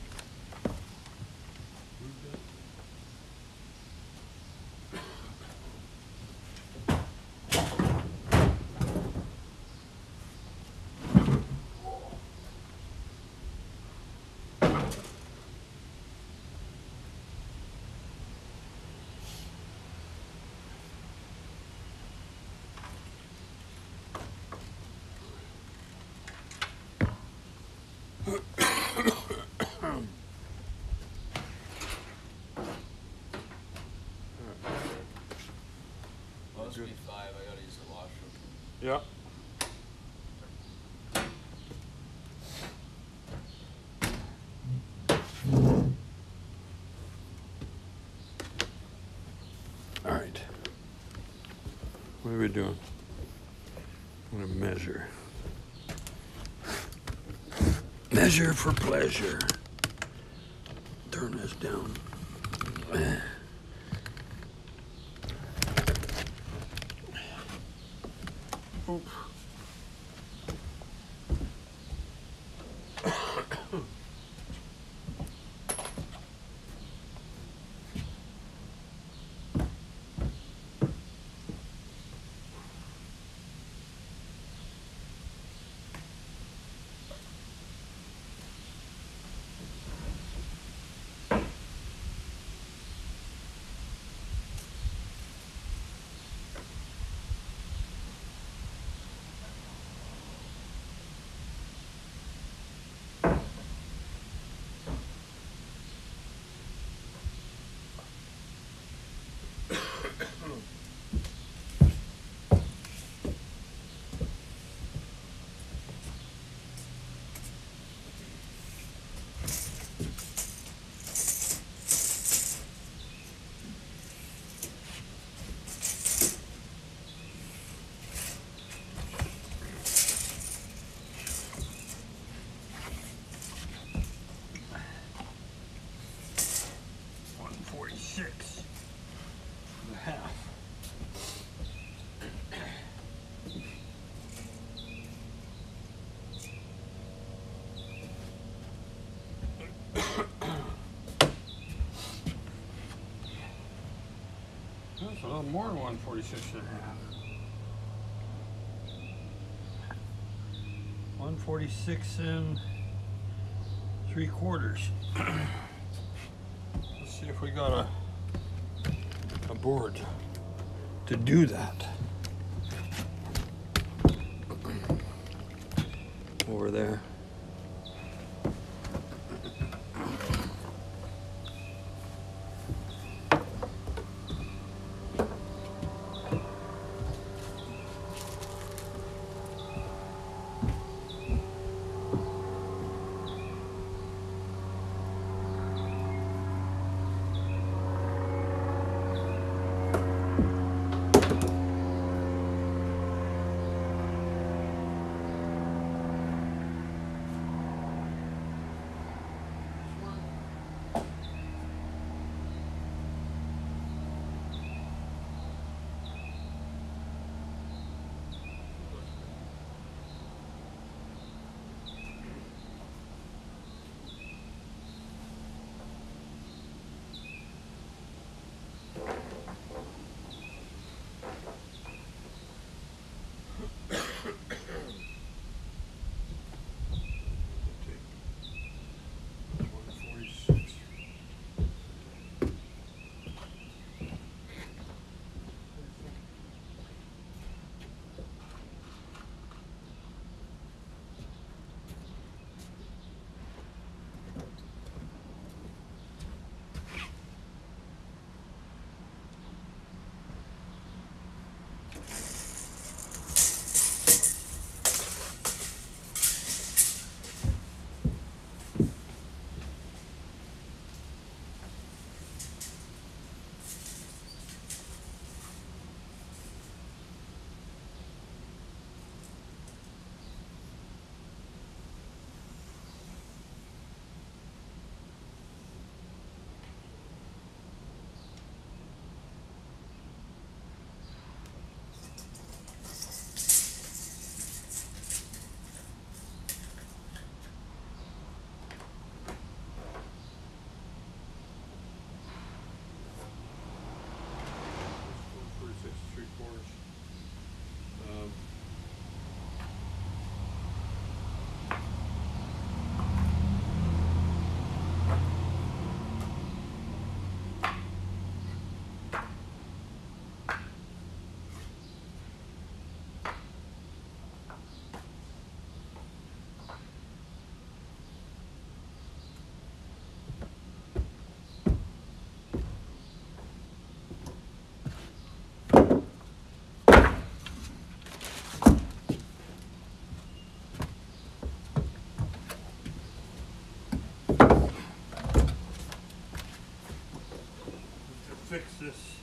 Must be five. I gotta use the washroom. Yeah. All right. What are we doing? I'm gonna measure. Measure for pleasure. Turn this down. Little more than 146 and a half. 146 and three quarters. Let's see if we got a a board to do that. Fix this.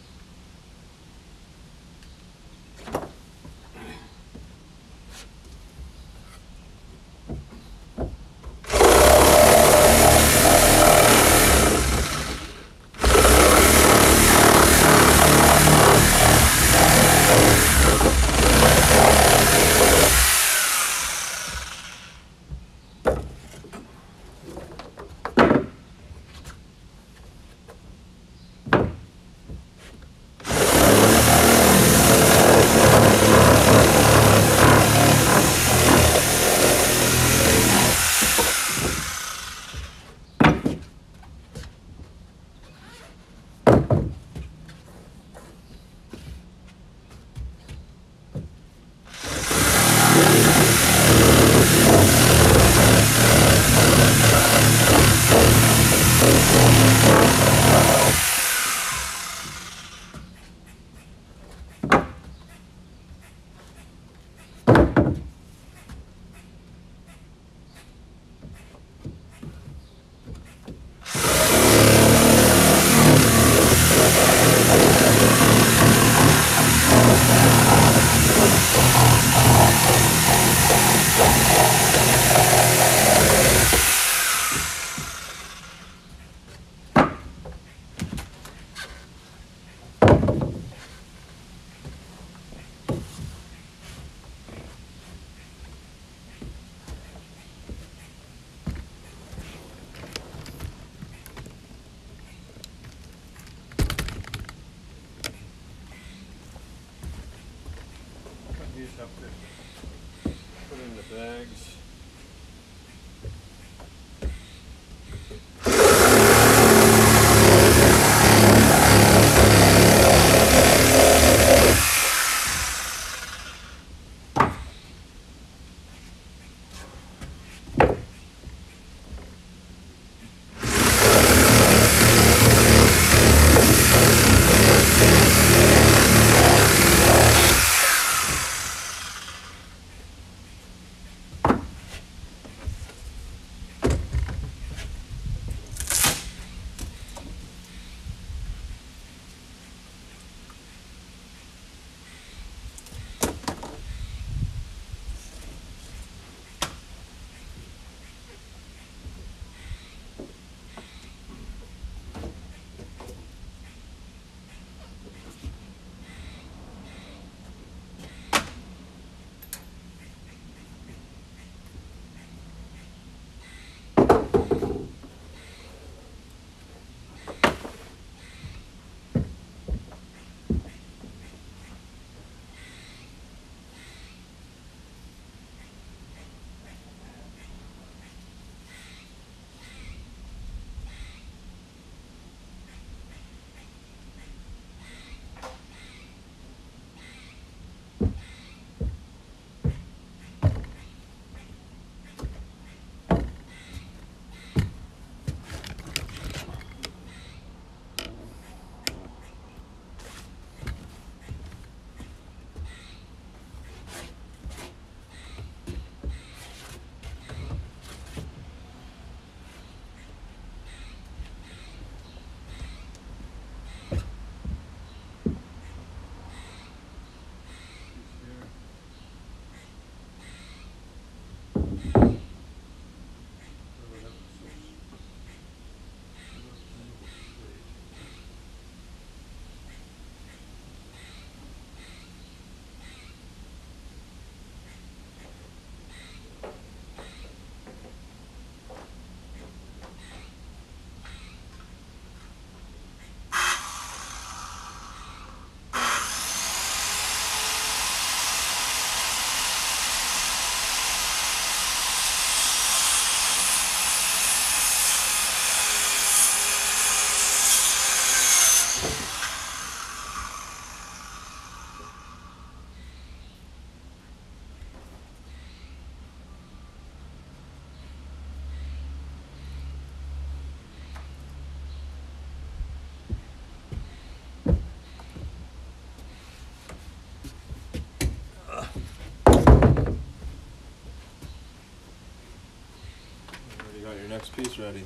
Piece ready.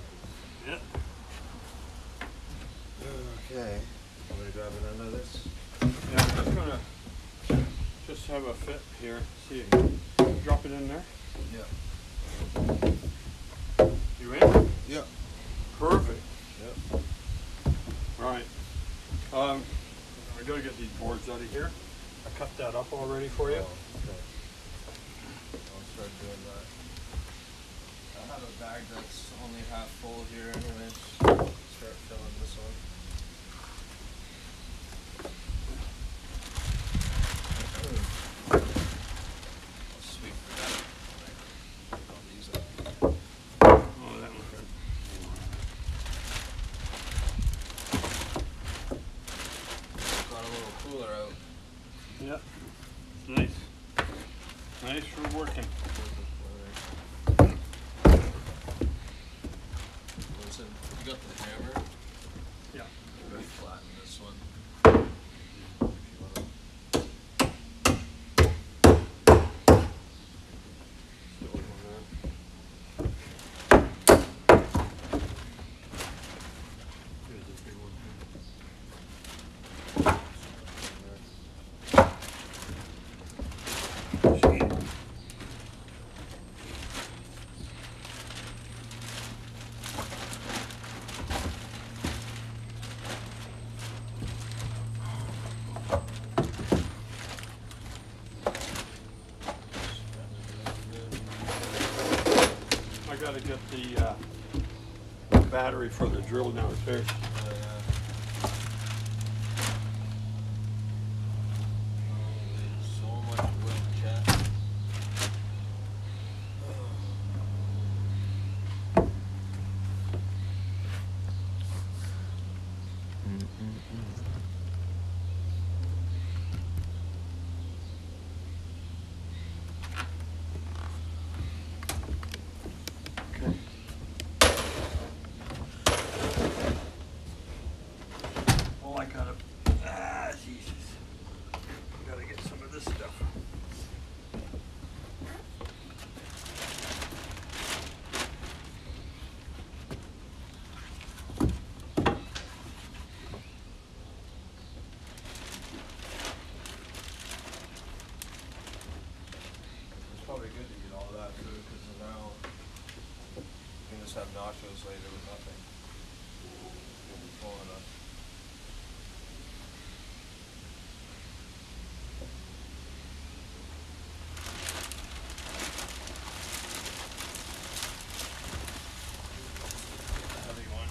Yeah. Okay. I'm gonna grab it under this. Yeah, I'm just gonna just have a fit here. See, drop it in there. Yeah. You in? Yeah. Perfect. Yep. Right. Um, I gotta get these boards out of here. I cut that up already for you. Oh, okay. I'll start doing that. Bag that's only half full here anyways. Start filling this one. I'll sweep that when I pick all these up. Oh, that one's good. Got a little cooler out. Yeah. Nice. Nice for working. You got the hammer? Yeah. Gonna flatten this one. If you wanna- Here's a big one. See? I gotta get the, uh, battery for the drill downstairs. Oh, yeah. Holy, so much wood, chat. Okay. Oh, I gotta, ah, Jesus. I gotta get some of this stuff. It's probably good to get all that food because now you can have nachos later nothing. You'll be full enough. Heavy one.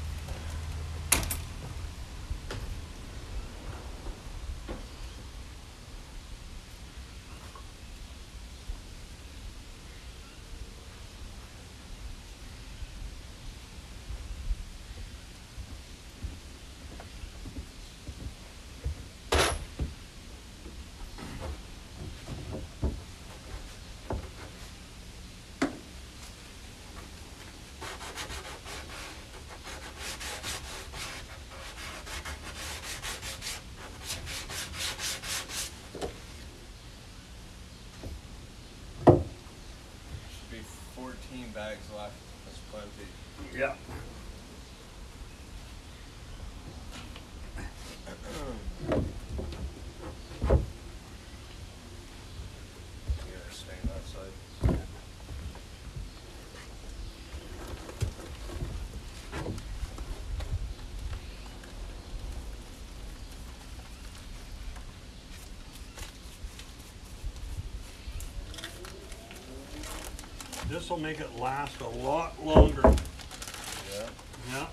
Should be 14 bags left. That's plenty. Yeah. You gotta stay on that side. This'll make it last a lot longer. Yeah. Yeah.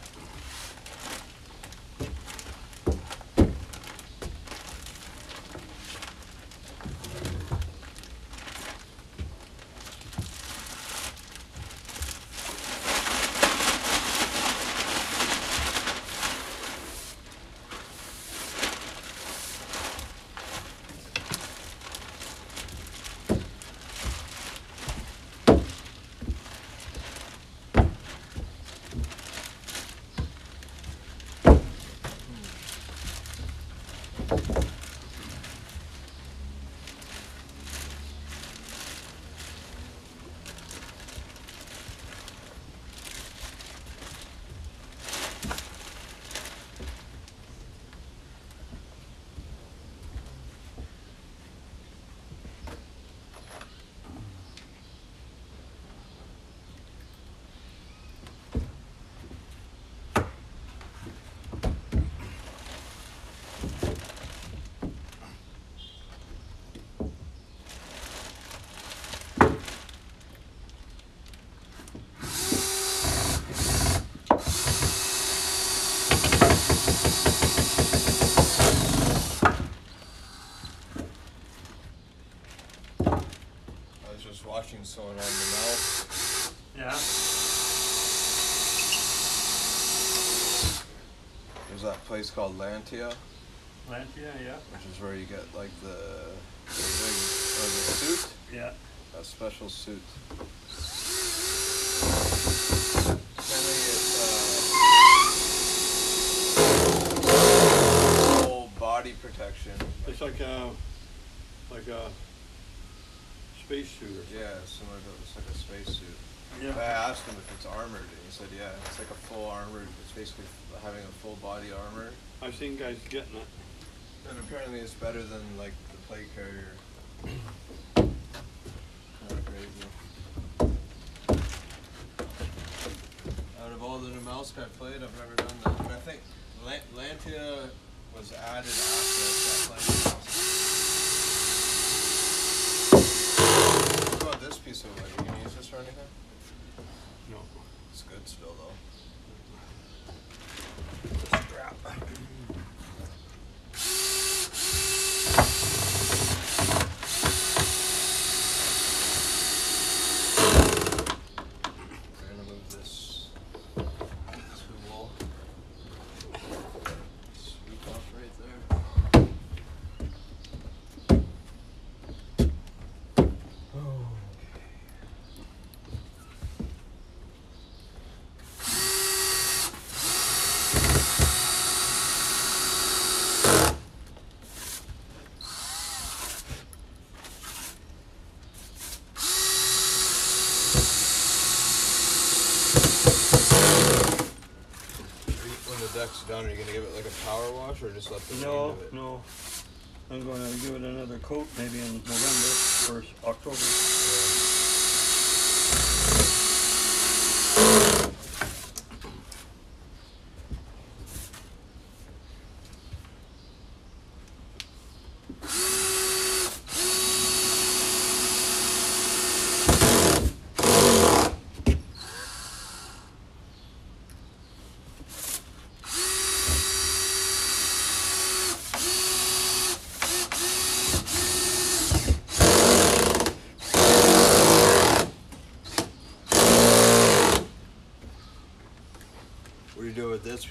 Place called Lantia, Lantia, yeah. which is where you get like the, the wig or the suit, Yeah. a special suit. Apparently it's uh, full body protection. It's like a, like a space suit. Yeah, similar to it's like a spacesuit. Yeah. I asked him if it's armored, and he said, yeah, it's like a full armored. It's basically having a full body armor, I've seen guys getting it. and apparently it's better than like the plate carrier. Kinda crazy. Out of all the Numelsk I've played, I've never done that. But I think Lan- Lantia was added after I started playing Numelsk. What about this piece of wood? Are you gonna use this for anything? No. It's good still though. Strap. We're gonna move this tool. Sweep off right there. Are you- When the deck's done, are you gonna give it like a power wash or just let the No, it? no. I'm gonna give it another coat maybe in November or October.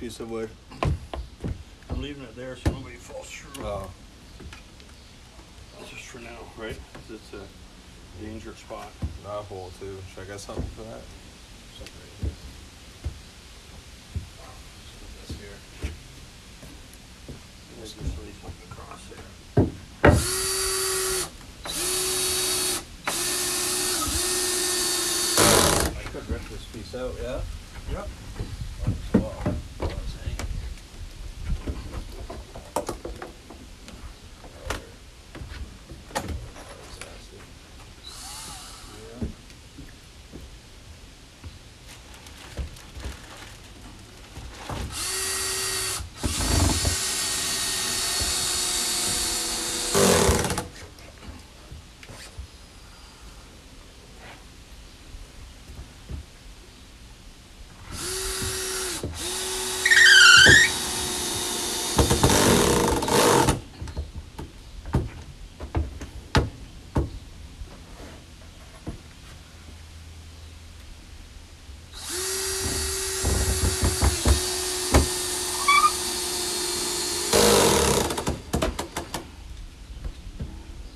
Piece of wood? I'm leaving it there so nobody falls through. Oh, Just for now, right? It's a danger spot. knot hole too. Should I get something for that? Something right here. Put this here. We'll just lay something across there. I could rip this piece out, yeah? Yep. Well,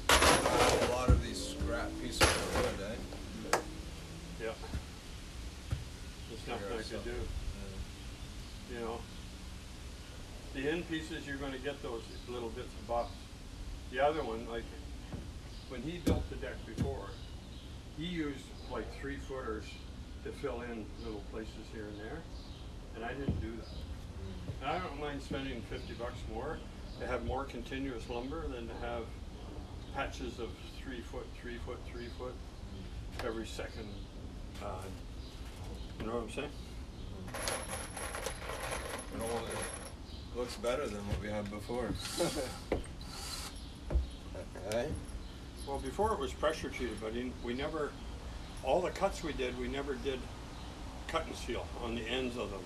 A lot of these scrap pieces of wood, eh? Yep. There's nothing I could do, you know. The end pieces, you're gonna get those little bits of bobs. The other one, like, when he built the deck before, he used like three footers to fill in little places here and there, and I didn't do that. And I don't mind spending fifty bucks more to have more continuous lumber than to have patches of three foot, three foot, three foot every second. Uh, you know what I'm saying? You know, it looks better than what we had before. *laughs* eh? Well, before it was pressure treated, but in, we never, all the cuts we did, we never did cut and seal on the ends of them.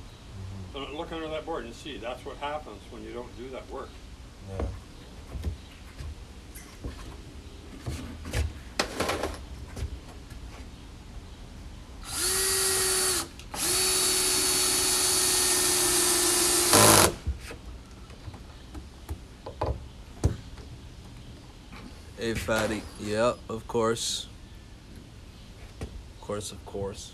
So look under that board and see, that's what happens when you don't do that work. Yeah. Fatty. Yep, of course. Of course, of course.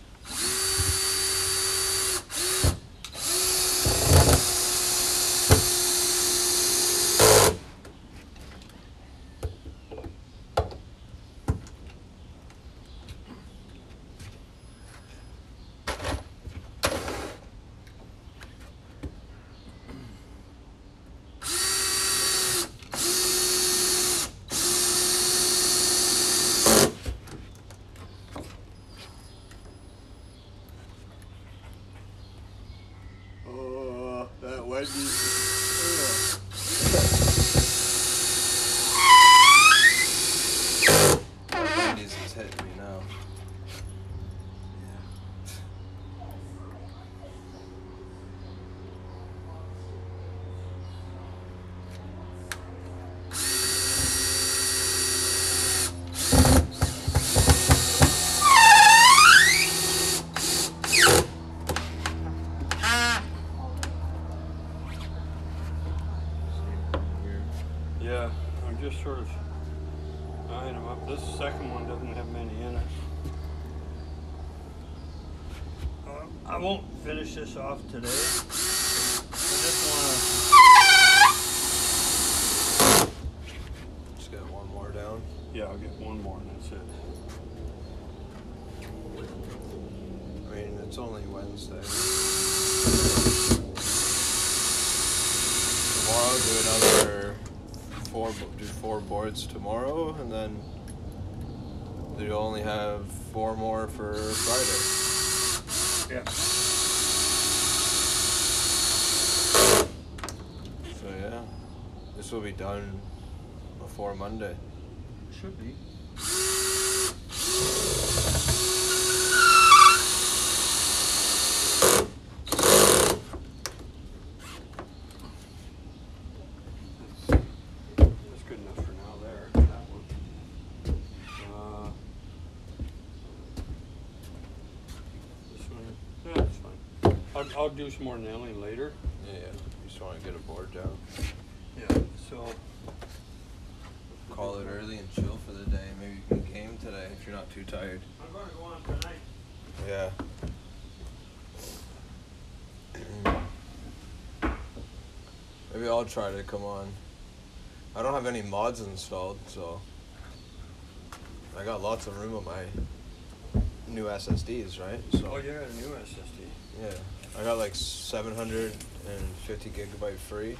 Oh, that Wendy's. Wendy's is hitting me now. Yeah, I'm just sort of eyeing them up. This second one doesn't have many in it. Uh, I won't finish this off today. I just Just got one more down. wanna, yeah, I'll get one more and that's it. I mean, it's only Wednesday. Tomorrow, do another four, bo- do four boards tomorrow, and then you only have four more for Friday. Yeah. So yeah, this will be done before Monday. Should be. That's good enough for now there, that one. Uh, This one, yeah, that's fine. I'll, I'll do some more nailing Maybe I'll try to come on. I don't have any mods installed, so I got lots of room on my new SSDs, right? So Oh, yeah, a new SSD. yeah, I got like 750 gigabyte free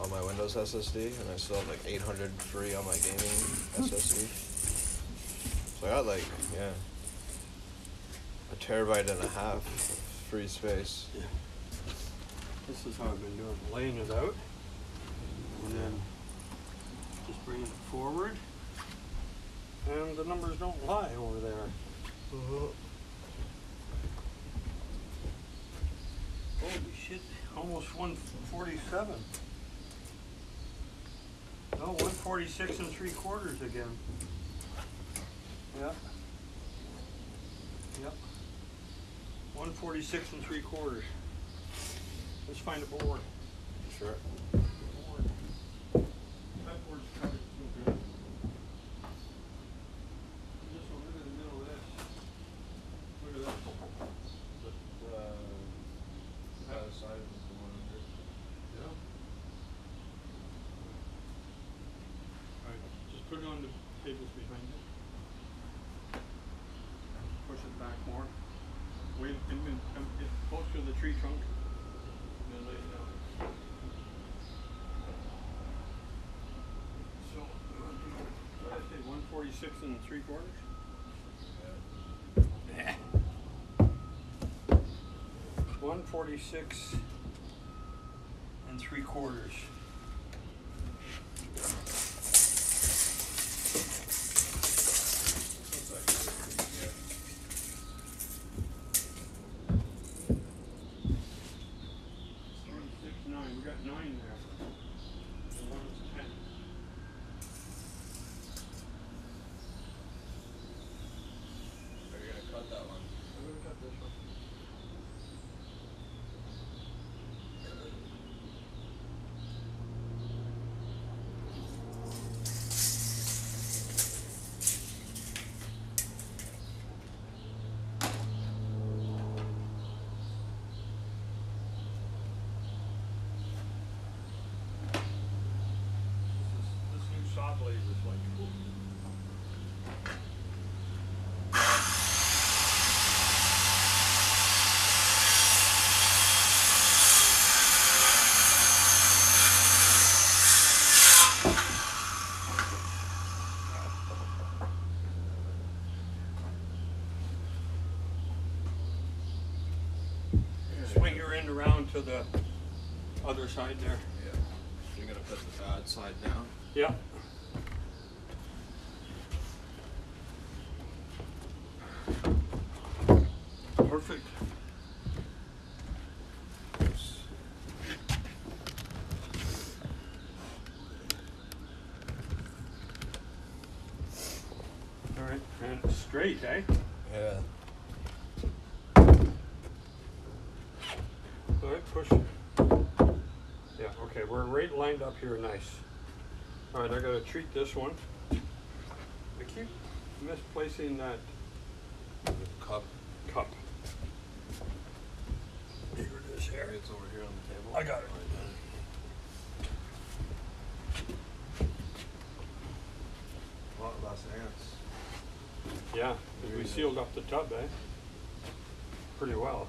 on my Windows SSD, and I still have like 800 free on my gaming SSD. So I got like yeah, a terabyte and a half of free space. This is how I've been doing, laying it out, and then just bringing it forward, and the numbers don't lie over there. Uh-huh. Holy shit, almost one forty-seven. No, one forty-six and three quarters again. Yep. Yep. One forty-six and three quarters. Let's find a board. Sure. 36 and three quarters? Yeah. 146 and three quarters. Other side there. Yeah. You're gonna put the bad side down. Yeah. Perfect. All right, and straight, eh? Yeah. All right, push. Yeah, okay, we're right lined up here, nice. All right, I gotta treat this one. I keep misplacing that Cup. cup. Here it is here. It's over here on the table. I got it. A lot less ants. Yeah, we sealed up the tub, eh? Pretty well.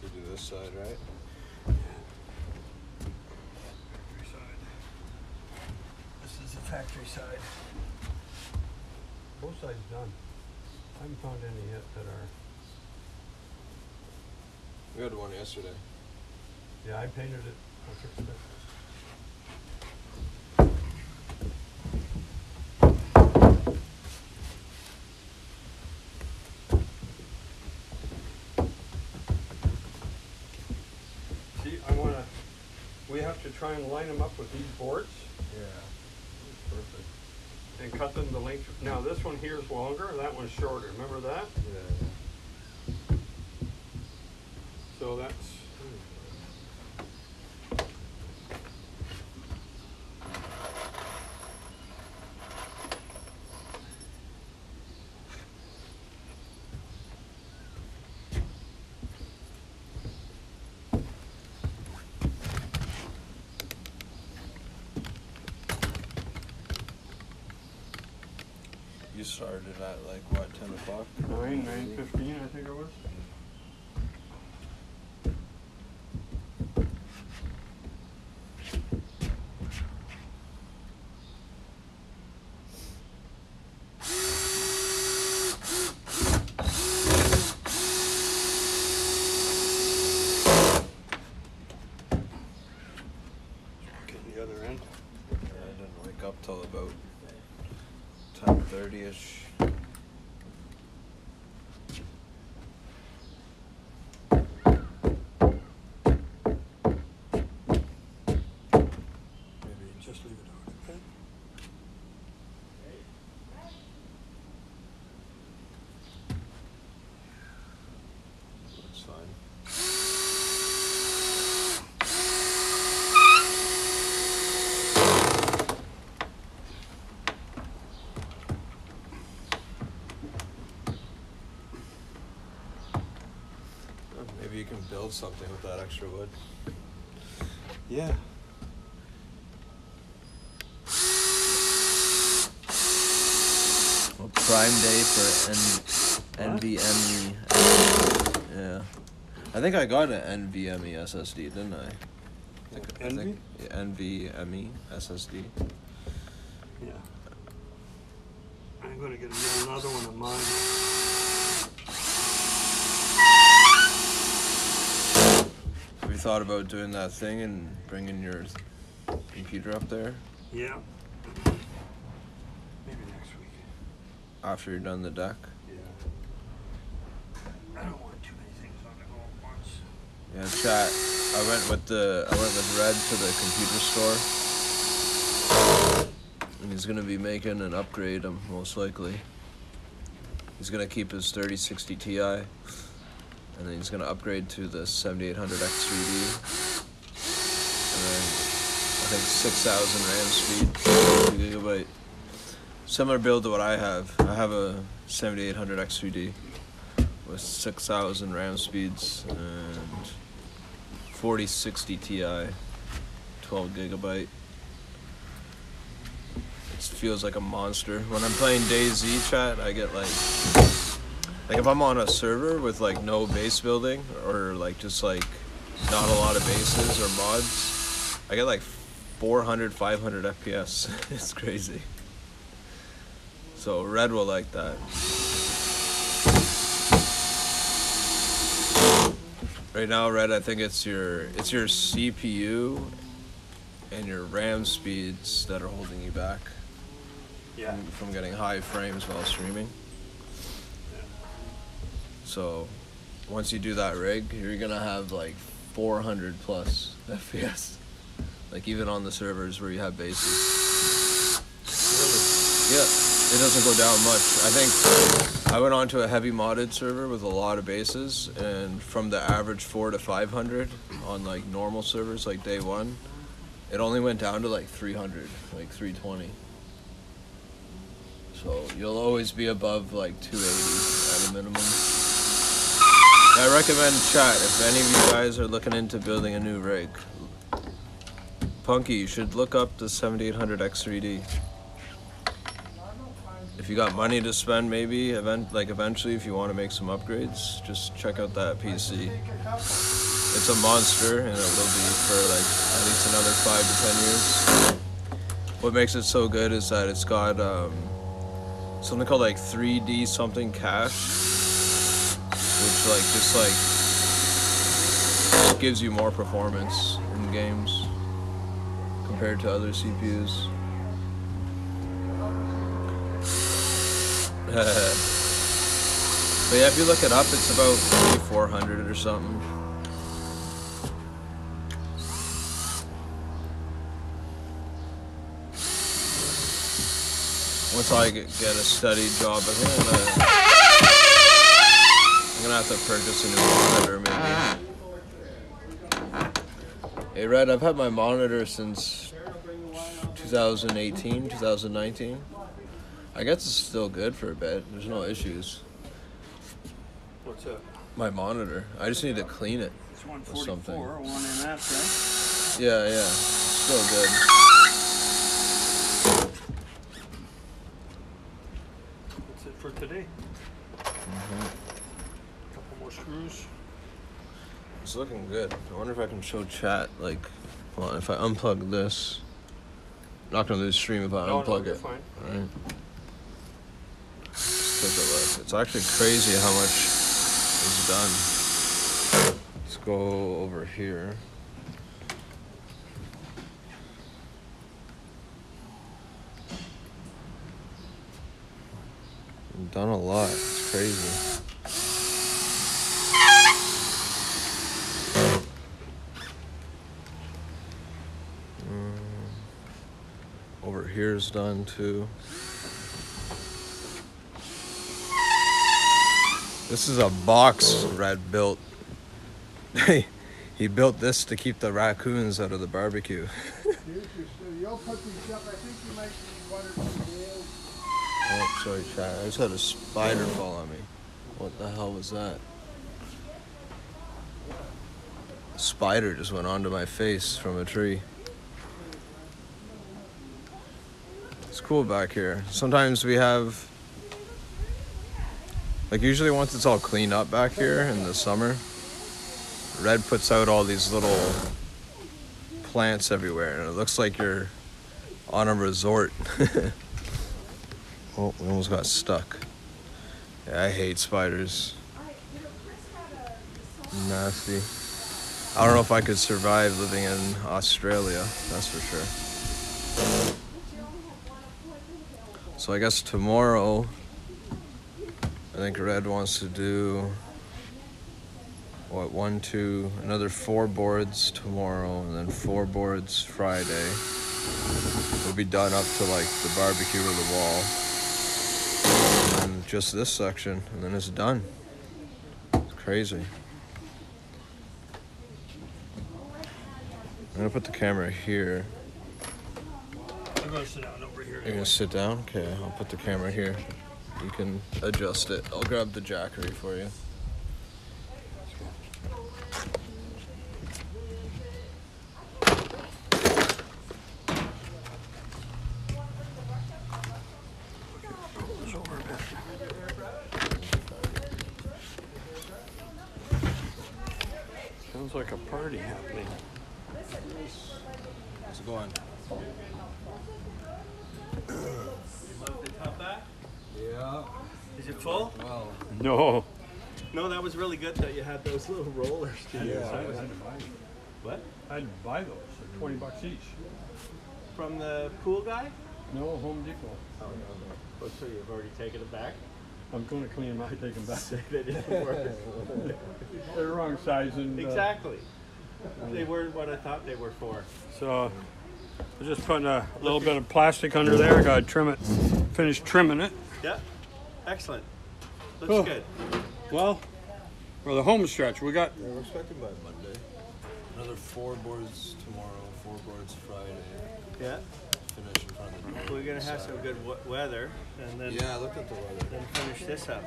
So do this side, right? Factory side. This is the factory side. Both sides done. I haven't found any yet that are, We had one yesterday. yeah, I painted it, I fixed it. See, I wanna, we have to try and line them up with these boards Yeah. Perfect. and cut them the length. Now, this one here is longer, that one's shorter, remember that? Yeah. So that's, started at like what, ten o'clock? Nine, nine fifteen, I think it was. the other end. I didn't wake up till about 10.30ish. can build something with that extra wood. Yeah. Well, Prime Day for N-? NVMe. Yeah. I think I got an NVMe SSD, didn't I? I think, I think yeah, NVMe SSD. Yeah. I'm gonna get another one of mine. Have you thought about doing that thing and bringing your computer up there Yeah. Maybe next week. after you're done the deck? Yeah. I don't want too many things on the go at once. Yeah, chat. I went with the I went with Red to the computer store, and he's gonna be making an upgrade. Um, most likely. He's gonna keep his 3060 Ti, and then he's gonna upgrade to the 7800 X3D, and then I think 6,000 RAM speed, 2 gigabyte. Similar build to what I have. I have a 7800 X3D with 6,000 RAM speeds and 4060 Ti, 12 gigabyte. It feels like a monster. When I'm playing DayZ chat, I get like like if I'm on a server with like no base building or like just like not a lot of bases or mods, I get like 400, 500 FPS. *laughs* it's crazy. So Red will like that. Right now, Red, I think it's your it's your CPU and your RAM speeds that are holding you back Yeah. from, from getting high frames while streaming. So, once you do that rig, you're gonna have like 400 plus *laughs* FPS. Like even on the servers where you have bases. Yeah, it doesn't go down much. I think I went onto a heavy modded server with a lot of bases, and from the average four to 500 on like normal servers like day one, it only went down to like 300, like 320. So you'll always be above like 280 at a minimum. I recommend chat if any of you guys are looking into building a new rig. Punky, you should look up the 7800 X3D. If you got money to spend, maybe event like eventually, if you want to make some upgrades, just check out that PC. It's a monster, and it will be for like at least another five to ten years. What makes it so good is that it's got um, something called like 3D something cache, which like just like gives you more performance in games compared to other CPUs. *sighs* but yeah, if you look it up, it's about 400 or something. Once I get, a steady job, I think I'm gonna, I'm gonna have to purchase a new monitor maybe. Hey Red, I've had my monitor since 2018, 2019. I guess it's still good for a bit. There's no issues. What's that? My monitor. I just need to clean it. It's Or something. one in that, right? Yeah, yeah. Still good. That's it for today. More screws. It's looking good. I wonder if I can show chat like well if I unplug this. not gonna lose stream if I No, no, unplug you're it. fine. Alright. Take a look. It's actually crazy how much is done. Let's go over here. We've done a lot. It's crazy. Mm. Over here's done too. This is a box Red built. Hey, *laughs* he built this to keep the raccoons out of the barbecue. *laughs* Oh, sorry, chat. I just had a spider fall on me. What the hell was that? A spider just went onto my face from a tree. It's cool back here. Sometimes we have like usually once it's all cleaned up back here in the summer, Red puts out all these little plants everywhere and it looks like you're on a resort. *laughs* oh, we almost got stuck. Yeah, I hate spiders. Nasty. I don't know if I could survive living in Australia, that's for sure. So I guess tomorrow I think Red wants to do what one, two, another four boards tomorrow, and then four boards Friday. We'll be done up to like the barbecue or the wall, and then just this section, and then it's done. It's crazy. I'm gonna put the camera here. You're gonna sit down? Okay, I'll put the camera here. You can adjust it. I'll grab the jackery for you. Sounds like a party happening. How's it going? Is it full? Well. No. No, that was really good that you had those little rollers. To use. I I had to buy them. What? I had to buy those. They're 20 bucks each. From the pool guy? No, Home Depot. Oh no. Oh, so you've already taken it back? I'm going to clean them out and take them back. *laughs* they didn't work. *laughs* They're the wrong size and. uh, exactly. They weren't what I thought they were for. So I'm just putting a little bit of plastic under there. Got to trim it. Finish trimming it. Yeah. Excellent. Looks Oh. good. Well, for the home stretch, we got Yeah, we're expecting by Monday. Another four boards tomorrow, four boards Friday. Yeah. Finish in front of the We're gonna have some good w- weather, and then Yeah, I looked at the weather. then finish this up.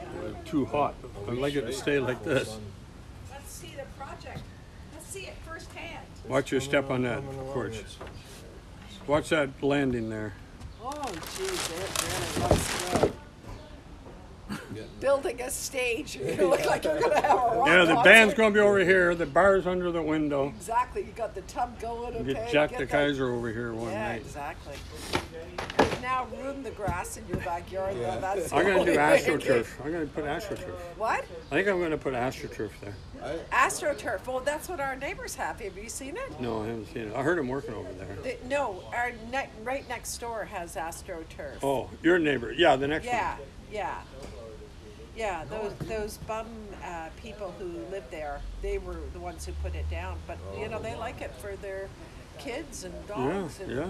too hot. I'd like it to stay like this. Let's see the project. Let's see it firsthand. Watch your step on that, Porch. Watch that landing there. Oh, geez, that really looks good. Building a stage, *laughs* you look like you're gonna have a rock Yeah, the concert. band's gonna be over here. The bar's under the window. Exactly, you got the tub going, okay? Get Jack the that- Kaiser over here one Yeah, night. exactly. You've now ruined the grass in your backyard, though, that's. I'm gonna the do way. astroturf. I'm gonna put astroturf. What? I think I'm gonna put astroturf there. AstroTurf, well, that's what our neighbors have, have you seen it? No, I haven't seen it. I heard him working over there. The- No, our ne- right next door has AstroTurf. Oh, your neighbor. Yeah, the next one. Yeah, one. yeah. Yeah, those those bum uh, people who live there, they were the ones who put it down. But you know, they like it for their kids and Yeah, dogs. and, yeah.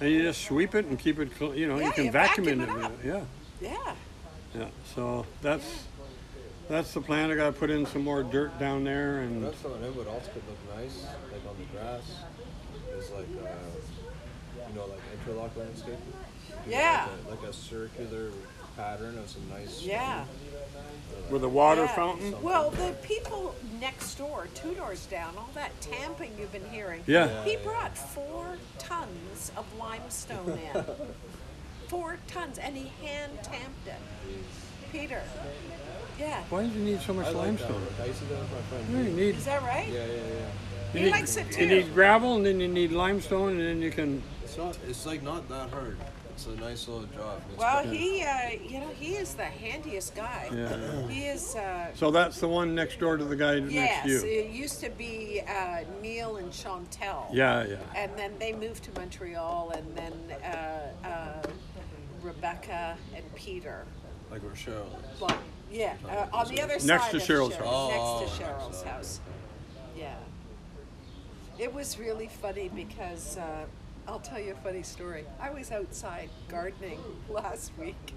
And you just sweep it and keep it, cl- you know, you can you vacuum, vacuum it. it up. Yeah, yeah. yeah. So that's that's the plan. I gotta put in some more dirt down there and That's something that would also could look nice, like on the grass. Is like, uh, you know, like interlock landscape. Yeah. Like a, like a circular pattern of some nice. Yeah. with a water yeah. fountain. Well, the people next door, two doors down, all that tamping you've been hearing. Yeah. He brought four tons of limestone in. *laughs* four tons, and he hand tamped it. Peter. Yeah. Why did you need so much I like that limestone? work. I used to do that with my friend. You need Is that right? Yeah, yeah, yeah. you He need, likes it you too. need gravel and then you need limestone and then you can. It's not. It's like not that hard. It's a nice little job. It's Well, quick. he, uh, you know, he is the handiest guy. Yeah. He is. Uh, So that's the one next door to the guy next to you. Yes, it used to be uh, Neil and Chantel. Yeah, yeah. And then they moved to Montreal, and then uh, uh, Rebecca and Peter. like where Cheryl is. Well, yeah, uh, on the other side Next side to of Cheryl's Cheryl- house. Oh, Next to next Cheryl's side. house. Yeah. It was really funny because uh, I'll tell you a funny story. I was outside gardening last week,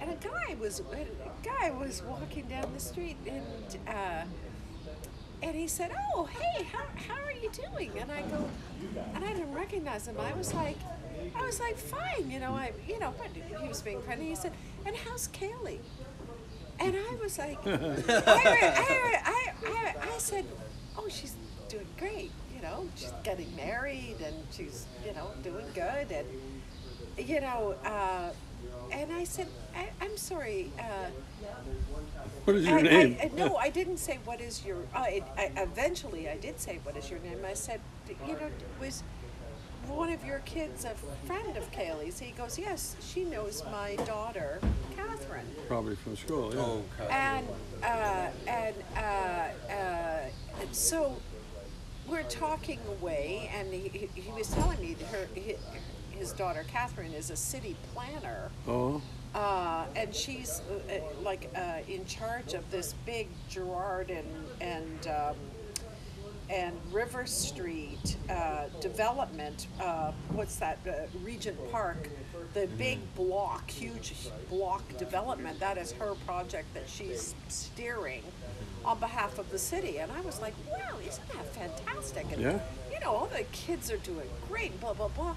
and a guy was a guy was walking down the street, and uh, and he said, "Oh, hey, how, how are you doing?" And I go, and I didn't recognize him. I was like, I was like, fine, you know, I, you know, but he was being friendly. He said, "And how's Kaylee?" And I was like, *laughs* I, I, I, I, I said, "Oh, she's doing great. You know, she's getting married, and she's, you know, doing good, and." You know, uh, and I said, I, I'm sorry. Uh, What is your I, name? I, I, no, I didn't say what is your. I, I, eventually, I did say what is your name. I said, you know, was one of your kids a friend of Kaylee's? He goes, yes, she knows my daughter, Catherine. Probably from school. Yeah. Oh, okay. And uh, and uh, uh, so we're talking away, and he, he, was telling me that her his, daughter Catherine is a city planner. Oh, Uh, and she's uh, uh, like uh, in charge of this big Gerrard and and um, and River Street uh, development. Uh, what's that? Uh, Regent Park, the big block, huge block development. That is her project that she's steering on behalf of the city. And I was like, wow, isn't that fantastic? And Yeah. you know, all the kids are doing great. Blah blah blah.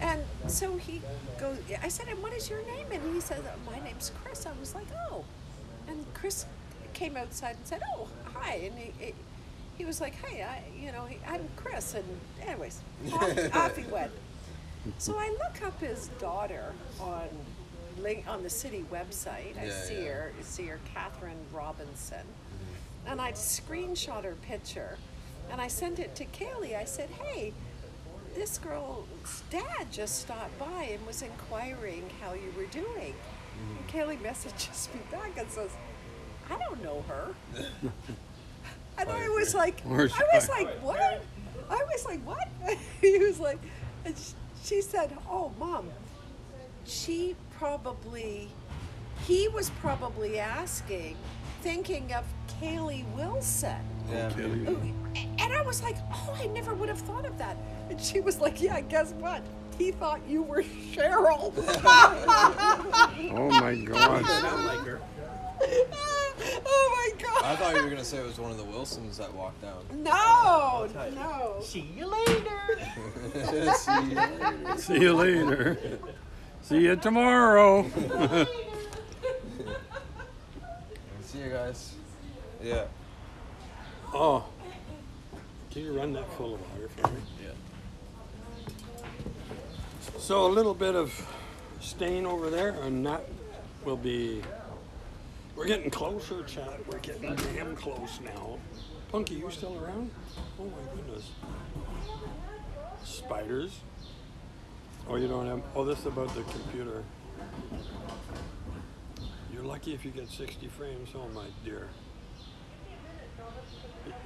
And so he goes, I said, and what is your name? And he said, oh, my name's Chris. I was like, oh. And Chris came outside and said, oh, hi. And he, he, he was like, hey, I, you know, he, I'm Chris. And anyways, off, *laughs* off he went. So I look up his daughter on link on the city website. I see yeah. her, see her, Catherine Robinson. And I'd screenshot her picture, and I sent it to Kaylee. I said, "Hey, this girl's dad just stopped by and was inquiring how you were doing." And Kaylee messages me back and says, "I don't know her." *laughs* and I was like, I was like, what? I was like, what? *laughs* he was like, and she said, oh, mom, she probably, he was probably asking, thinking of Kaylee Wilson. Yeah. Oh, Ooh, And I was like, oh, I never would have thought of that. And she was like, yeah, guess what? He thought you were Cheryl. *laughs* *laughs* Oh my God. Sound like her. *laughs* oh my God. I thought you were gonna say it was one of the Wilsons that walked down. No, no. See you later. See you later. See you later. See you tomorrow. See you guys. Yeah. Oh. Can you run that full of water for me? Yeah. So a little bit of stain over there, and that will be. We're getting closer, Chad. We're getting damn close now. Punky, you still around? Oh my goodness. Spiders. Oh, you don't have. Oh, this is about the computer. You're lucky if you get 60 frames. Oh my dear.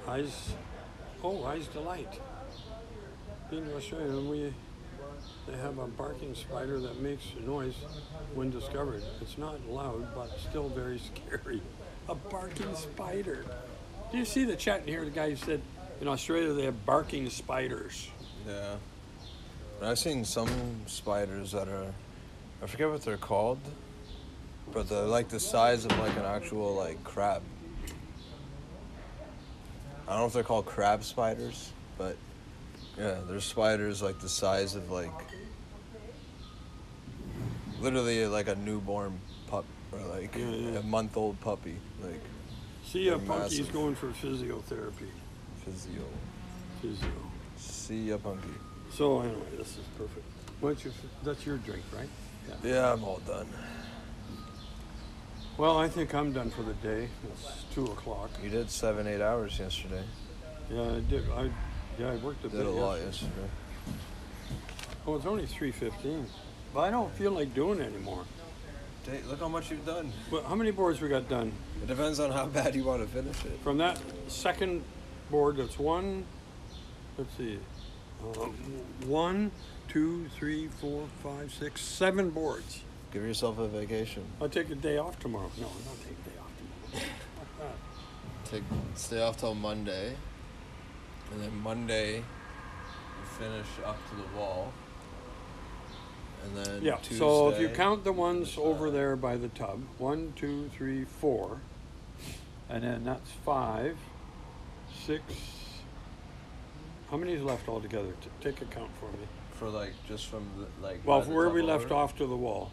Eyes. Oh, Eyes Delight. In Australia, we they have a barking spider that makes a noise when discovered. It's not loud, but still very *laughs* scary. A barking spider. Do you see the chat in here? The guy said in Australia they have barking spiders. Yeah. I've seen some spiders that are, I forget what they're called, but they're like the size of like an actual like crab. I don't know if they're called crab spiders, but yeah, they're spiders like the size of like literally like a newborn pup or like Yeah, yeah. a month old puppy, like See, They're Punky's going for physiotherapy. physio. Physio. See ya, punky. So anyway, this is perfect. You? That's your drink, right? Yeah. Yeah, I'm all done. Well, I think I'm done for the day. It's two o'clock. You did seven, eight hours yesterday. Yeah, I did. I yeah, I worked a Did bit. a lot yesterday. yesterday. Oh, it's only three fifteen. But I don't feel like doing it anymore. Dang, look how much you've done. But how many boards we got done? It depends on how *laughs* bad you want to finish it. From that second board, that's one. Let's see. Um, one, two, three, four, five, six, seven boards. Give yourself a vacation. I'll take a day off tomorrow. No, I'm not taking a day off tomorrow. *laughs* Take stay off till Monday, and then Monday you finish up to the wall, and then Yeah. Tuesday, So if you count the ones over there by the tub, one, two, three, four, and then that's five, six. How many is left altogether? T- take a count for me. for like just from the, like Well, where top we left off to the wall.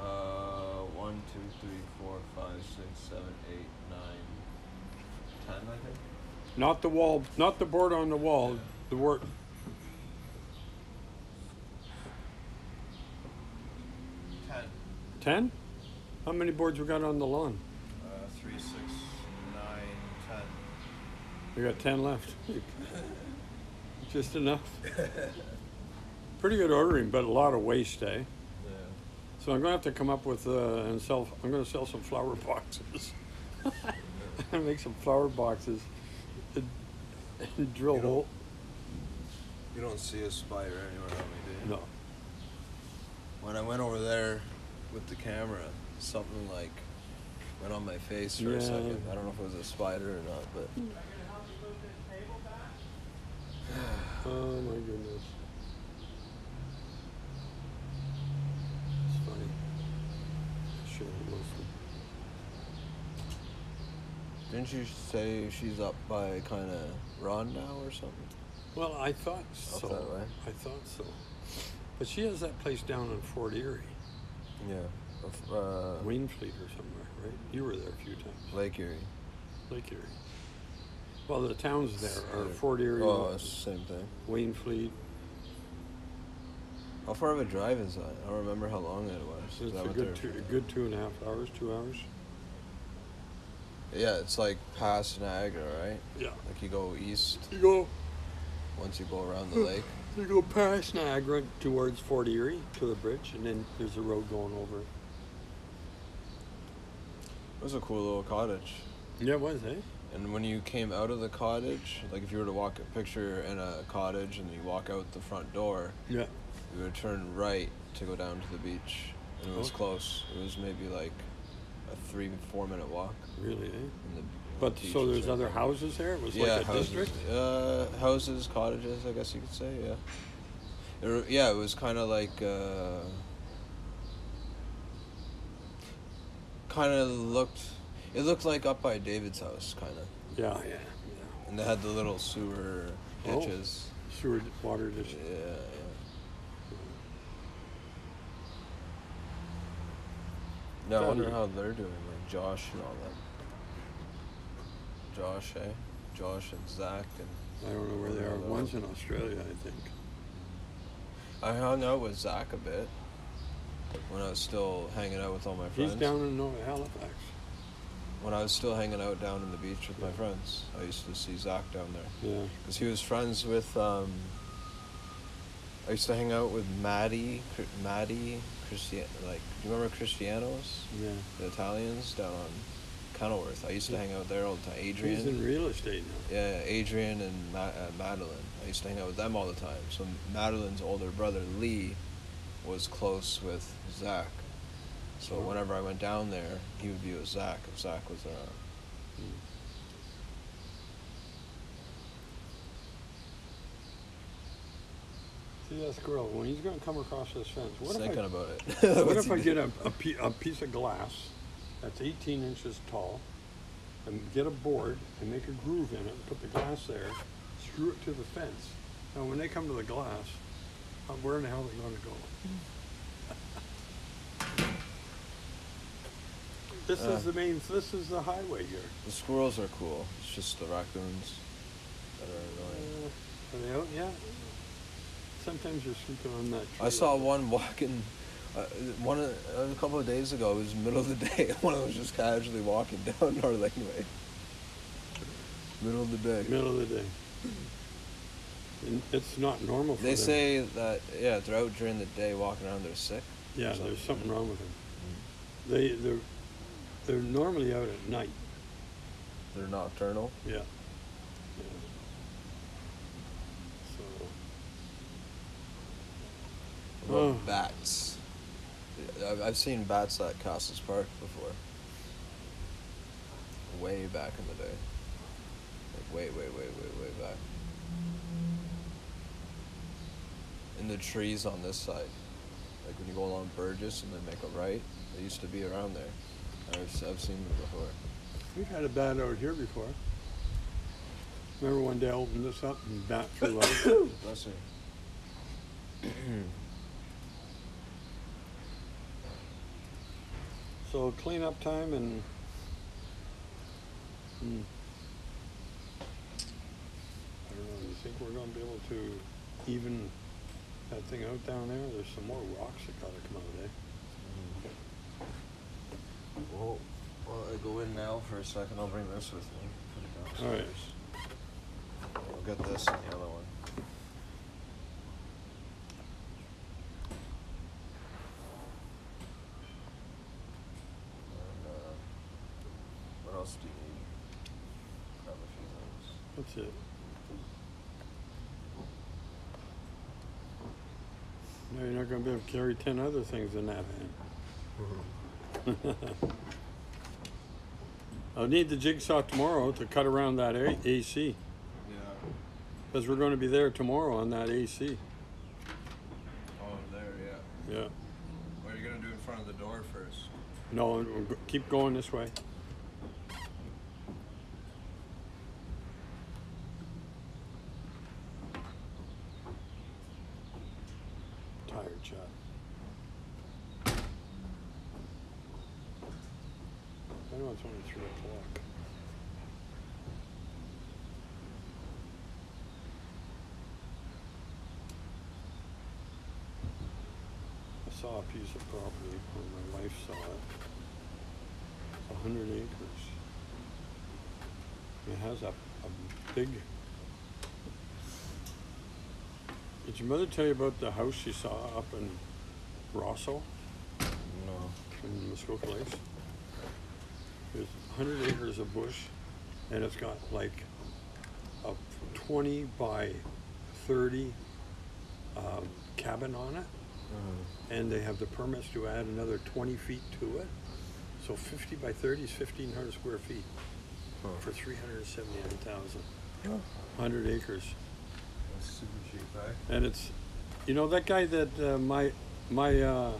Uh, one, two, three, four, five, six, seven, eight, nine, ten. I think. Not the wall, not the board on the wall. The word. Ten. Ten? How many boards we got on the lawn? Uh, three, six, nine, ten. We got ten left. *laughs* Just enough. Pretty good ordering, but a lot of waste, eh? So I'm gonna have to come up with uh, and sell. I'm gonna sell some flower *laughs* boxes. I'm *laughs* gonna make some flower boxes and, and drill You hole. You don't see a spider anywhere on me, do you? No. When I went over there with the camera, something like went on my face for Yeah. a second. I don't know if it was a spider or not, but *sighs* Oh my goodness. It's funny. Sure, mostly. Didn't you say she's up by kind of Ron now or something? Well, I thought so. that way. I thought so. But she has that place down in Fort Erie, Yeah. Of, Uh, Wainfleet or somewhere, right? You were there a few times. Lake Erie. Lake Erie. Well, the towns there are Fort Erie, Oh, it's the same thing. Wainfleet. How far of a drive is that? I don't remember how long that was. It's that a good two, a good two and a half hours, two hours. Yeah, it's like past Niagara, right? Yeah. Like you go east You go once you go around the lake. you go past Niagara towards Fort Erie to the bridge, and then there's a road going over. it. It was a cool little cottage. Yeah, it was, eh? And when you came out of the cottage, like if you were to walk a picture in a cottage and you walk out the front door, Yeah. you would turn right to go down to the beach. And it was Okay. close. It was maybe like a three, four minute walk. Really, eh? The But so there's other houses there. It was yeah, like a houses. district. Uh, houses, cottages, I guess you could say. Yeah. It, yeah, it was kind of like. Uh, kind of looked. It looked like up by David's house, kind of. Yeah, yeah, yeah. And they had the little sewer ditches. Oh. ditches. Sewer water Yeah, just. yeah. Now I wonder how they're doing, like Josh and all them. Josh, eh? Josh and Zach and I don't know where they are. One's in Australia, I think. I hung out with Zach a bit when I was still hanging out with all my friends. He's down in Nova Halifax. When I was still hanging out down in the beach with my friends, I used to see Zach down there Yeah. because he was friends with. Um, I used to hang out with Maddie, Maddie, Christian. Like, do you remember Cristianos, Yeah. the Italians down on Kenilworth? I used to hang out there all the time. Adrian. He's in real estate now. Yeah, Adrian and Ma- uh, Madeline. I used to hang out with them all the time. So Madeline's older brother Lee was close with Zach. So Oh. whenever I went down there, he would be with Zach if Zach was around. See that squirrel? When he's going to come across this fence, what if thinking I, about it. what *laughs* if I get a, a, pe- a piece of glass that's 18 inches tall and get a board and make a groove in it and put the glass there, screw it to the fence. Now, when they come to the glass, uh, where in the hell are they going to go? This Uh. is the main, this is the highway here. The squirrels are cool. It's just the raccoons that are annoying. Uh, are they out yet? Sometimes you're sleeping on that tree. I saw one walking. Uh, one of, a couple of days ago. It was middle of the *laughs* day. One of them was just casually walking down our laneway. Middle of the day. Middle of the day. And it's not normal for They them. say that yeah, they're out during the day walking around. They're sick. Yeah, something. there's something wrong with them. They they're they're normally out at night. They're nocturnal. Yeah. yeah. So Oh. bats. I've, I've seen bats at Castles Park before. Way back in the day. Like way, way, way, way, way back. In the trees on this side. Like when you go along Burgess and then make a right, they used to be around there. I've, I've seen them before. we've had a bat out here before. Remember one day I opened this up and bat flew out. *coughs* Bless her. *coughs* *coughs* so cleanup time and hmm. I don't know, you think we're gonna be able to even that thing out down there? There's some more rocks that gotta come out, eh? Well, well, I go in now for a second. I'll bring this with me. All right. I'll get this and the other one. And, uh, what else do you need? Grab a few things. That's it. No, you're not gonna be able to carry ten other things in that van. *laughs* I'll need the jigsaw tomorrow to cut around that A- AC, Yeah. because we're gonna be there tomorrow on that AC. Oh, there, yeah. Yeah. What are you gonna do in front of the door first? No, we'll keep going this way. Tired shot. I know it's only three o'clock. I saw a piece of property when my wife saw it. It's a hundred acres. It has a, a big. Did your mother tell you about the house she saw up in Rosseau No. in Muskoka Lakes? There's 100 acres of bush, and it's got like a 20 by 30 um, cabin on it, and they have the permits to add another 20 feet to it. So 50 by 30 is 1,500 square feet Huh. for 379,000. Oh. 100 acres. That's super cheap, eh? And it's, you know, that guy that uh, my my uh,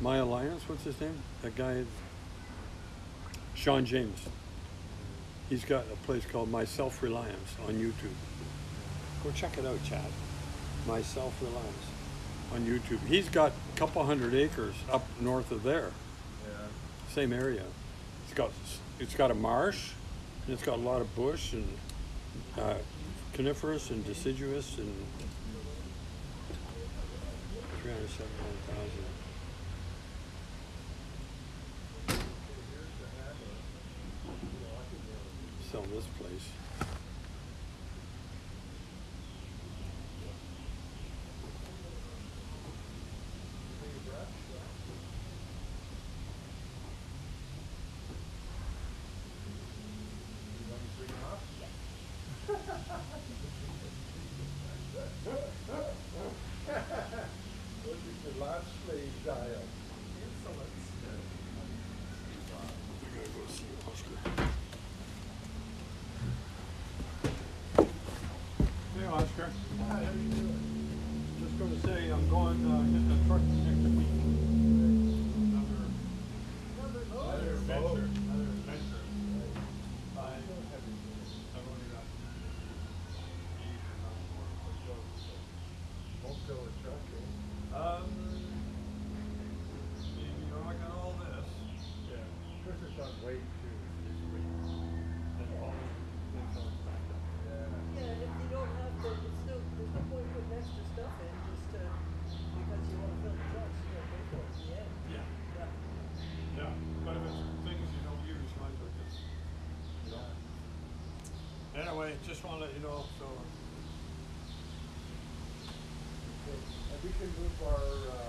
my alliance. What's his name? That guy, Shawn James. He's got a place called My Self Reliance on YouTube. Go check it out, Chad. My Self Reliance on YouTube. He's got a couple hundred acres up north of there, Yeah. same area. It's got it's got a marsh, and it's got a lot of bush and uh, coniferous and deciduous and three hundred seventy-nine thousand. Sell this place. I gotta go see Oscar. Hey, Oscar. Hi, how you doing? Just gonna say, I'm going, uh, hit the truck next week. Another, another adventure, another adventure. I, I've only got eight or nine more. Won't go with truck, eh? Um, you know, I got all this. Yeah. Chris is on weight too. And all things on back up. Yeah. Yeah, and if you don't have to, it's no, there's no point putting extra stuff in just to, because you wanna fill the trucks, you gotta pay for it, yeah. Yeah. Yeah. Yeah, but if it's things you don't use, might as well just, you know. Just wanna let you know, so, Okay, And we can move our, uh,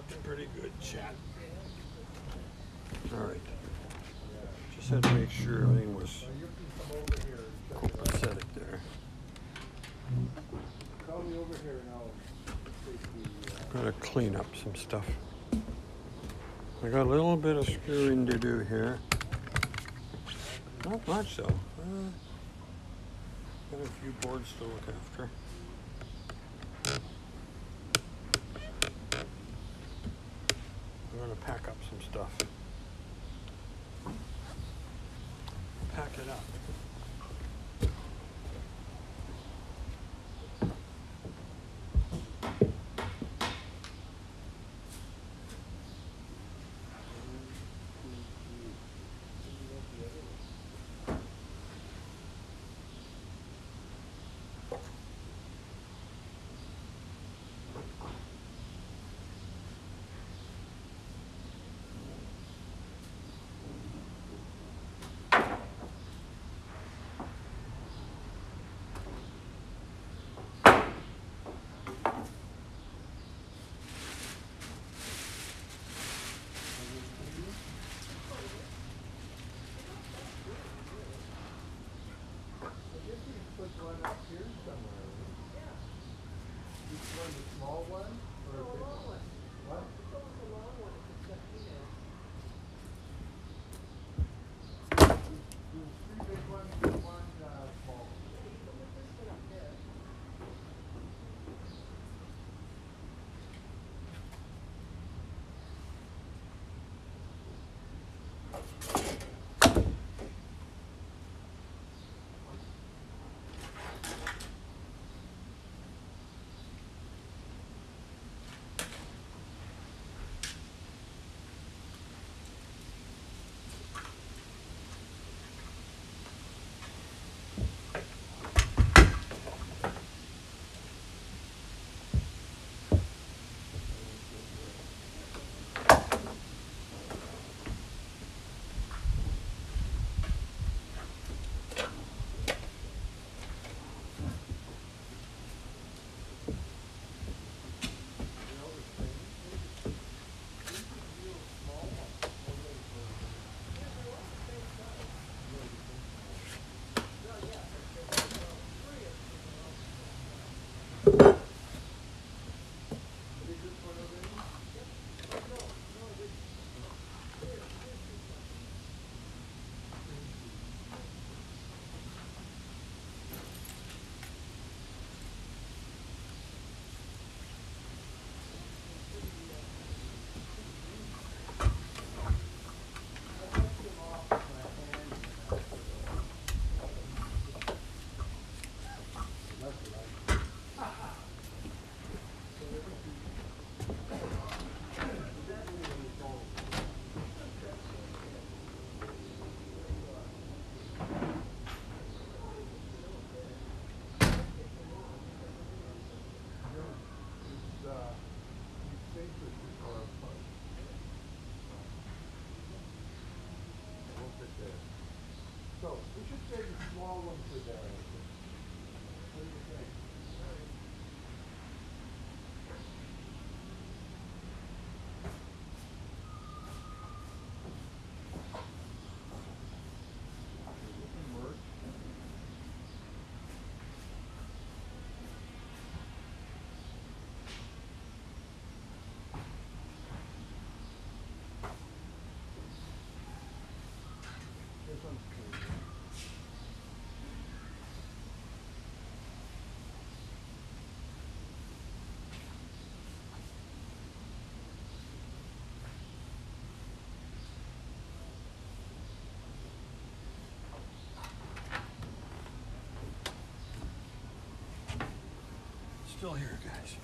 Looking pretty good, chat. All right. Just had to make sure everything was copacetic there. Call me over here and I'll take. Uh, Gotta clean up some stuff. I got a little bit of screwing to do here. Not much though. Uh, got a few boards to look after. stuff. Pack it up. just a small one today. Still here, guys.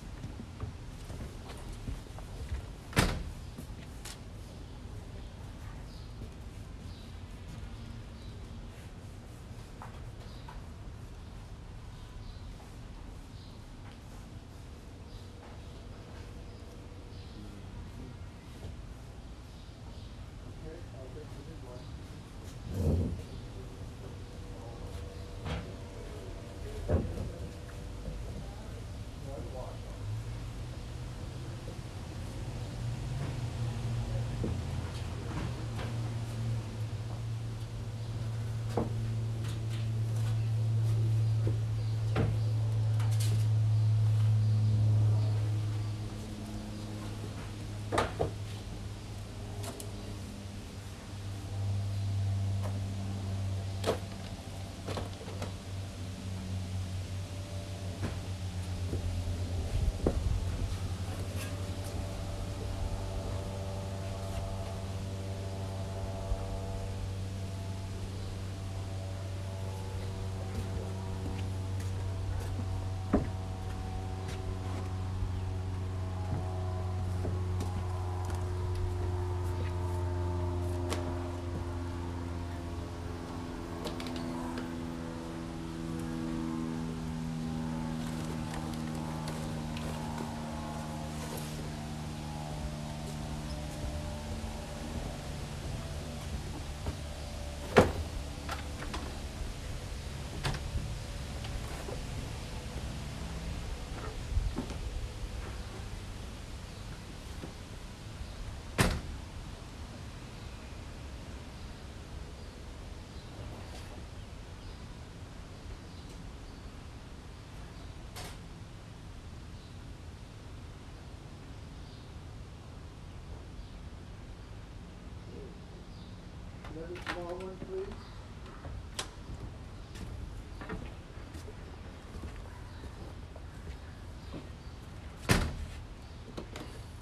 Another small one, please.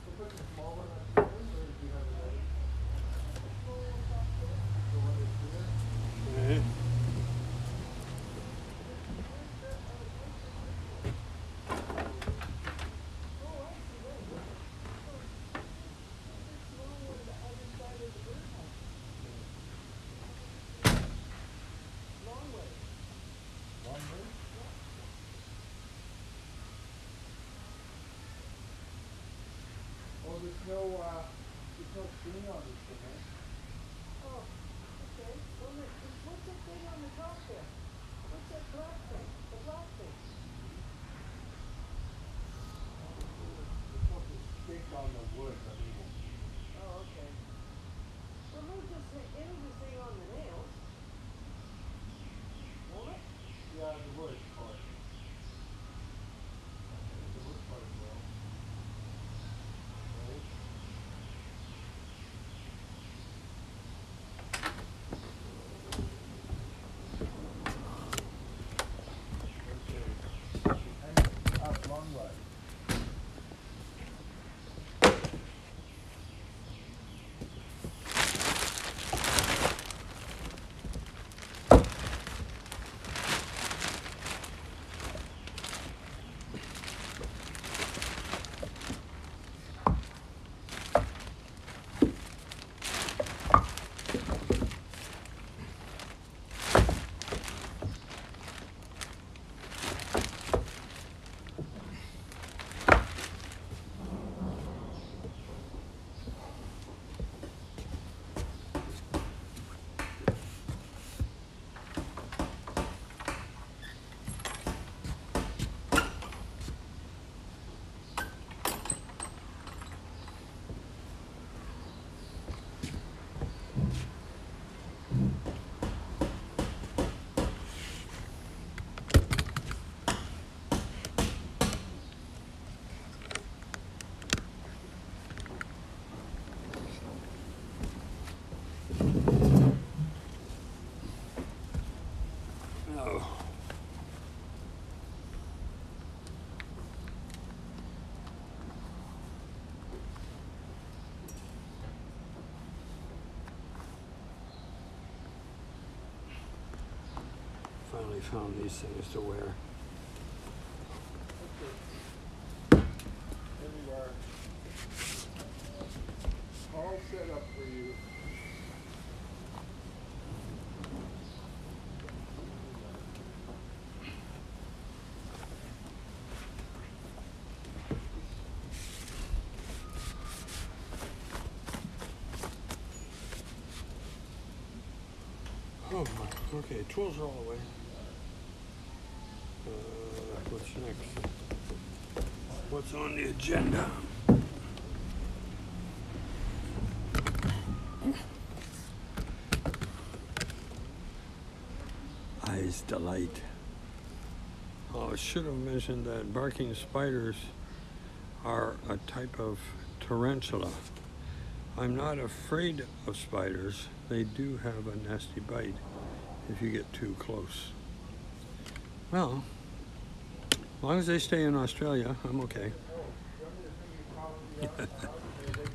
We'll put the small one on the end, or do you have it ready? The one that's here? Okay. Long way? There's no, uh, there's no screen on this thing, eh? Oh, okay. Well, what's that thing on the top there? What's that black thing? The black thing? Finally found these things to wear. Here we are. All set up for you. Oh, okay, tools are all the Uh, what's next? What's on the agenda? Eyes delight. Oh, I should have mentioned that barking spiders are a type of tarantula. I'm not afraid of spiders. They do have a nasty bite if you get too close. Well, long as they stay in Australia, I'm okay. *laughs*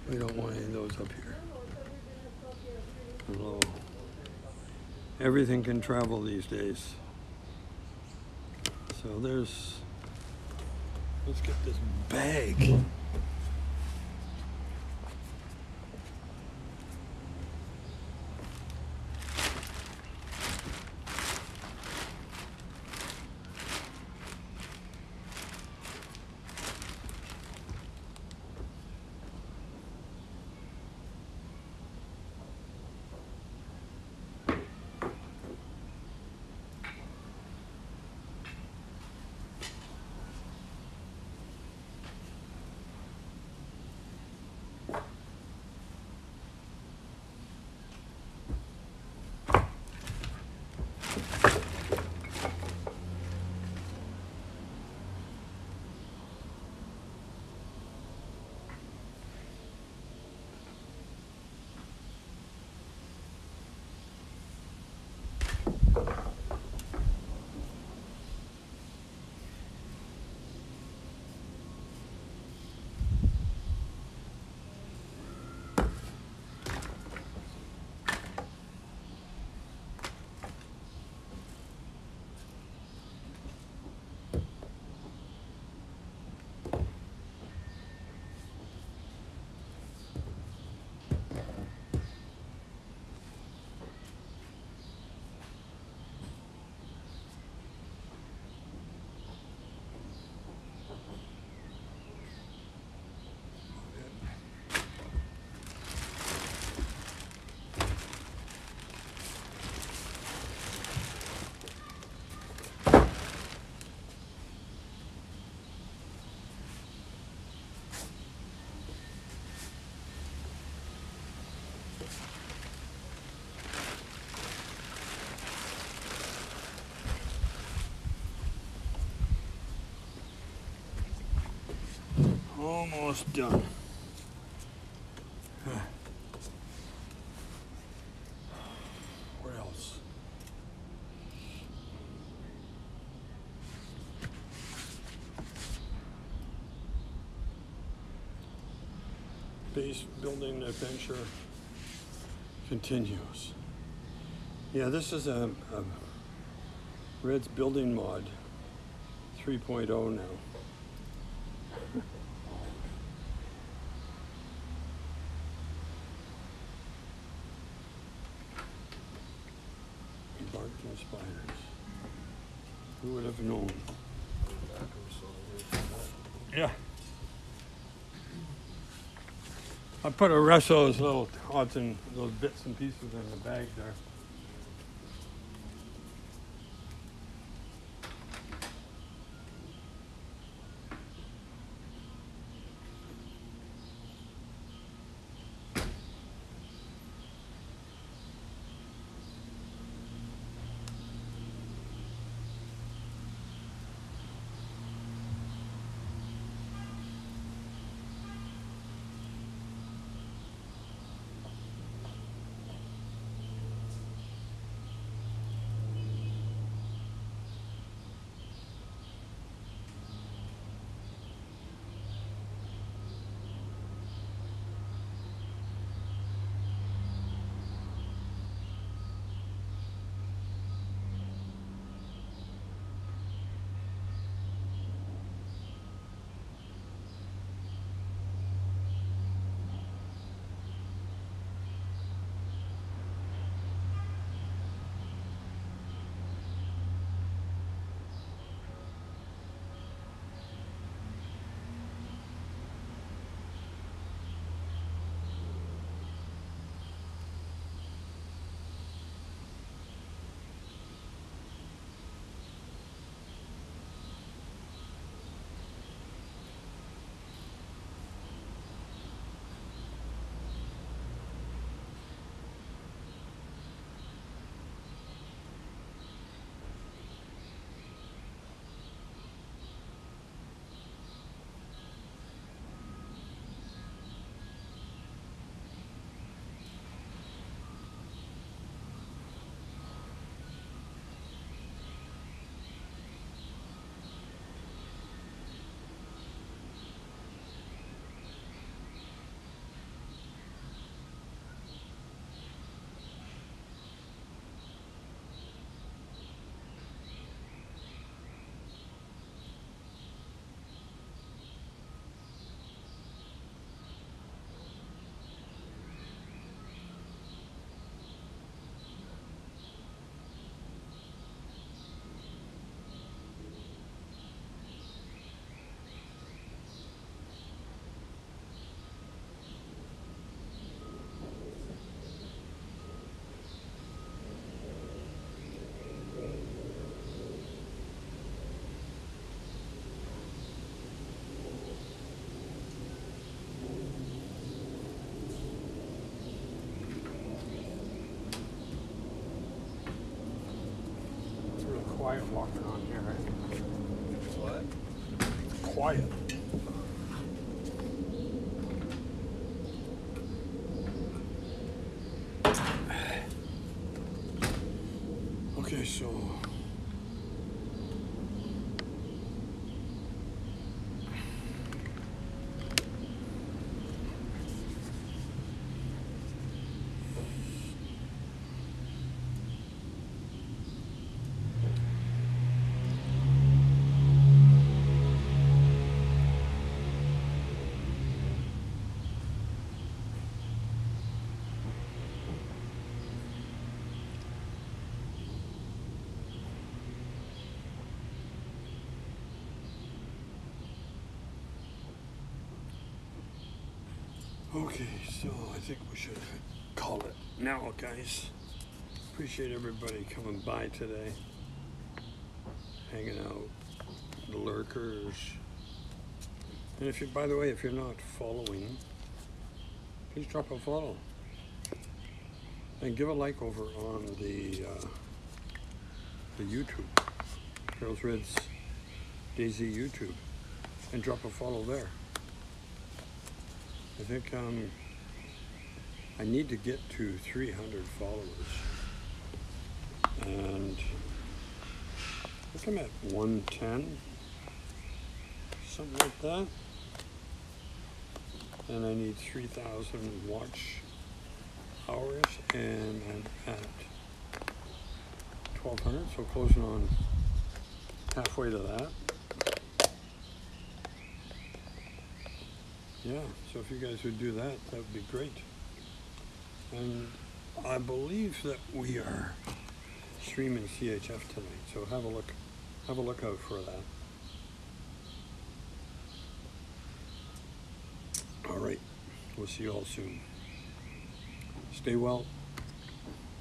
we don't want any of those up here. Hello. Everything can travel these days. So there's. Let's get this bag. Almost done. Huh. What else? Base building adventure continues. Yeah, this is a, a Red's building mod 3.0 now. Barking spiders. Who would have known? Yeah. I put a rest of those little odds and those bits and pieces in the bag there. Quiet walking on here. What? Quiet. *sighs* Okay, so Okay, so I think we should call it now, guys. Appreciate everybody coming by today, hanging out, the lurkers. And if you, by the way, if you're not following, please drop a follow. And give a like over on the uh, the YouTube, Paros Reds Dayz YouTube, and drop a follow there. I think um, I need to get to 300 followers. And I think I'm at 110, something like that. And I need 3,000 watch hours, and I'm at 1,200, so closing on halfway to that. Yeah, so if you guys would do that, that would be great. And I believe that we are streaming CHF tonight, so have a look, have a look out for that. All right, we'll see you all soon. Stay well.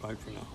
Bye for now.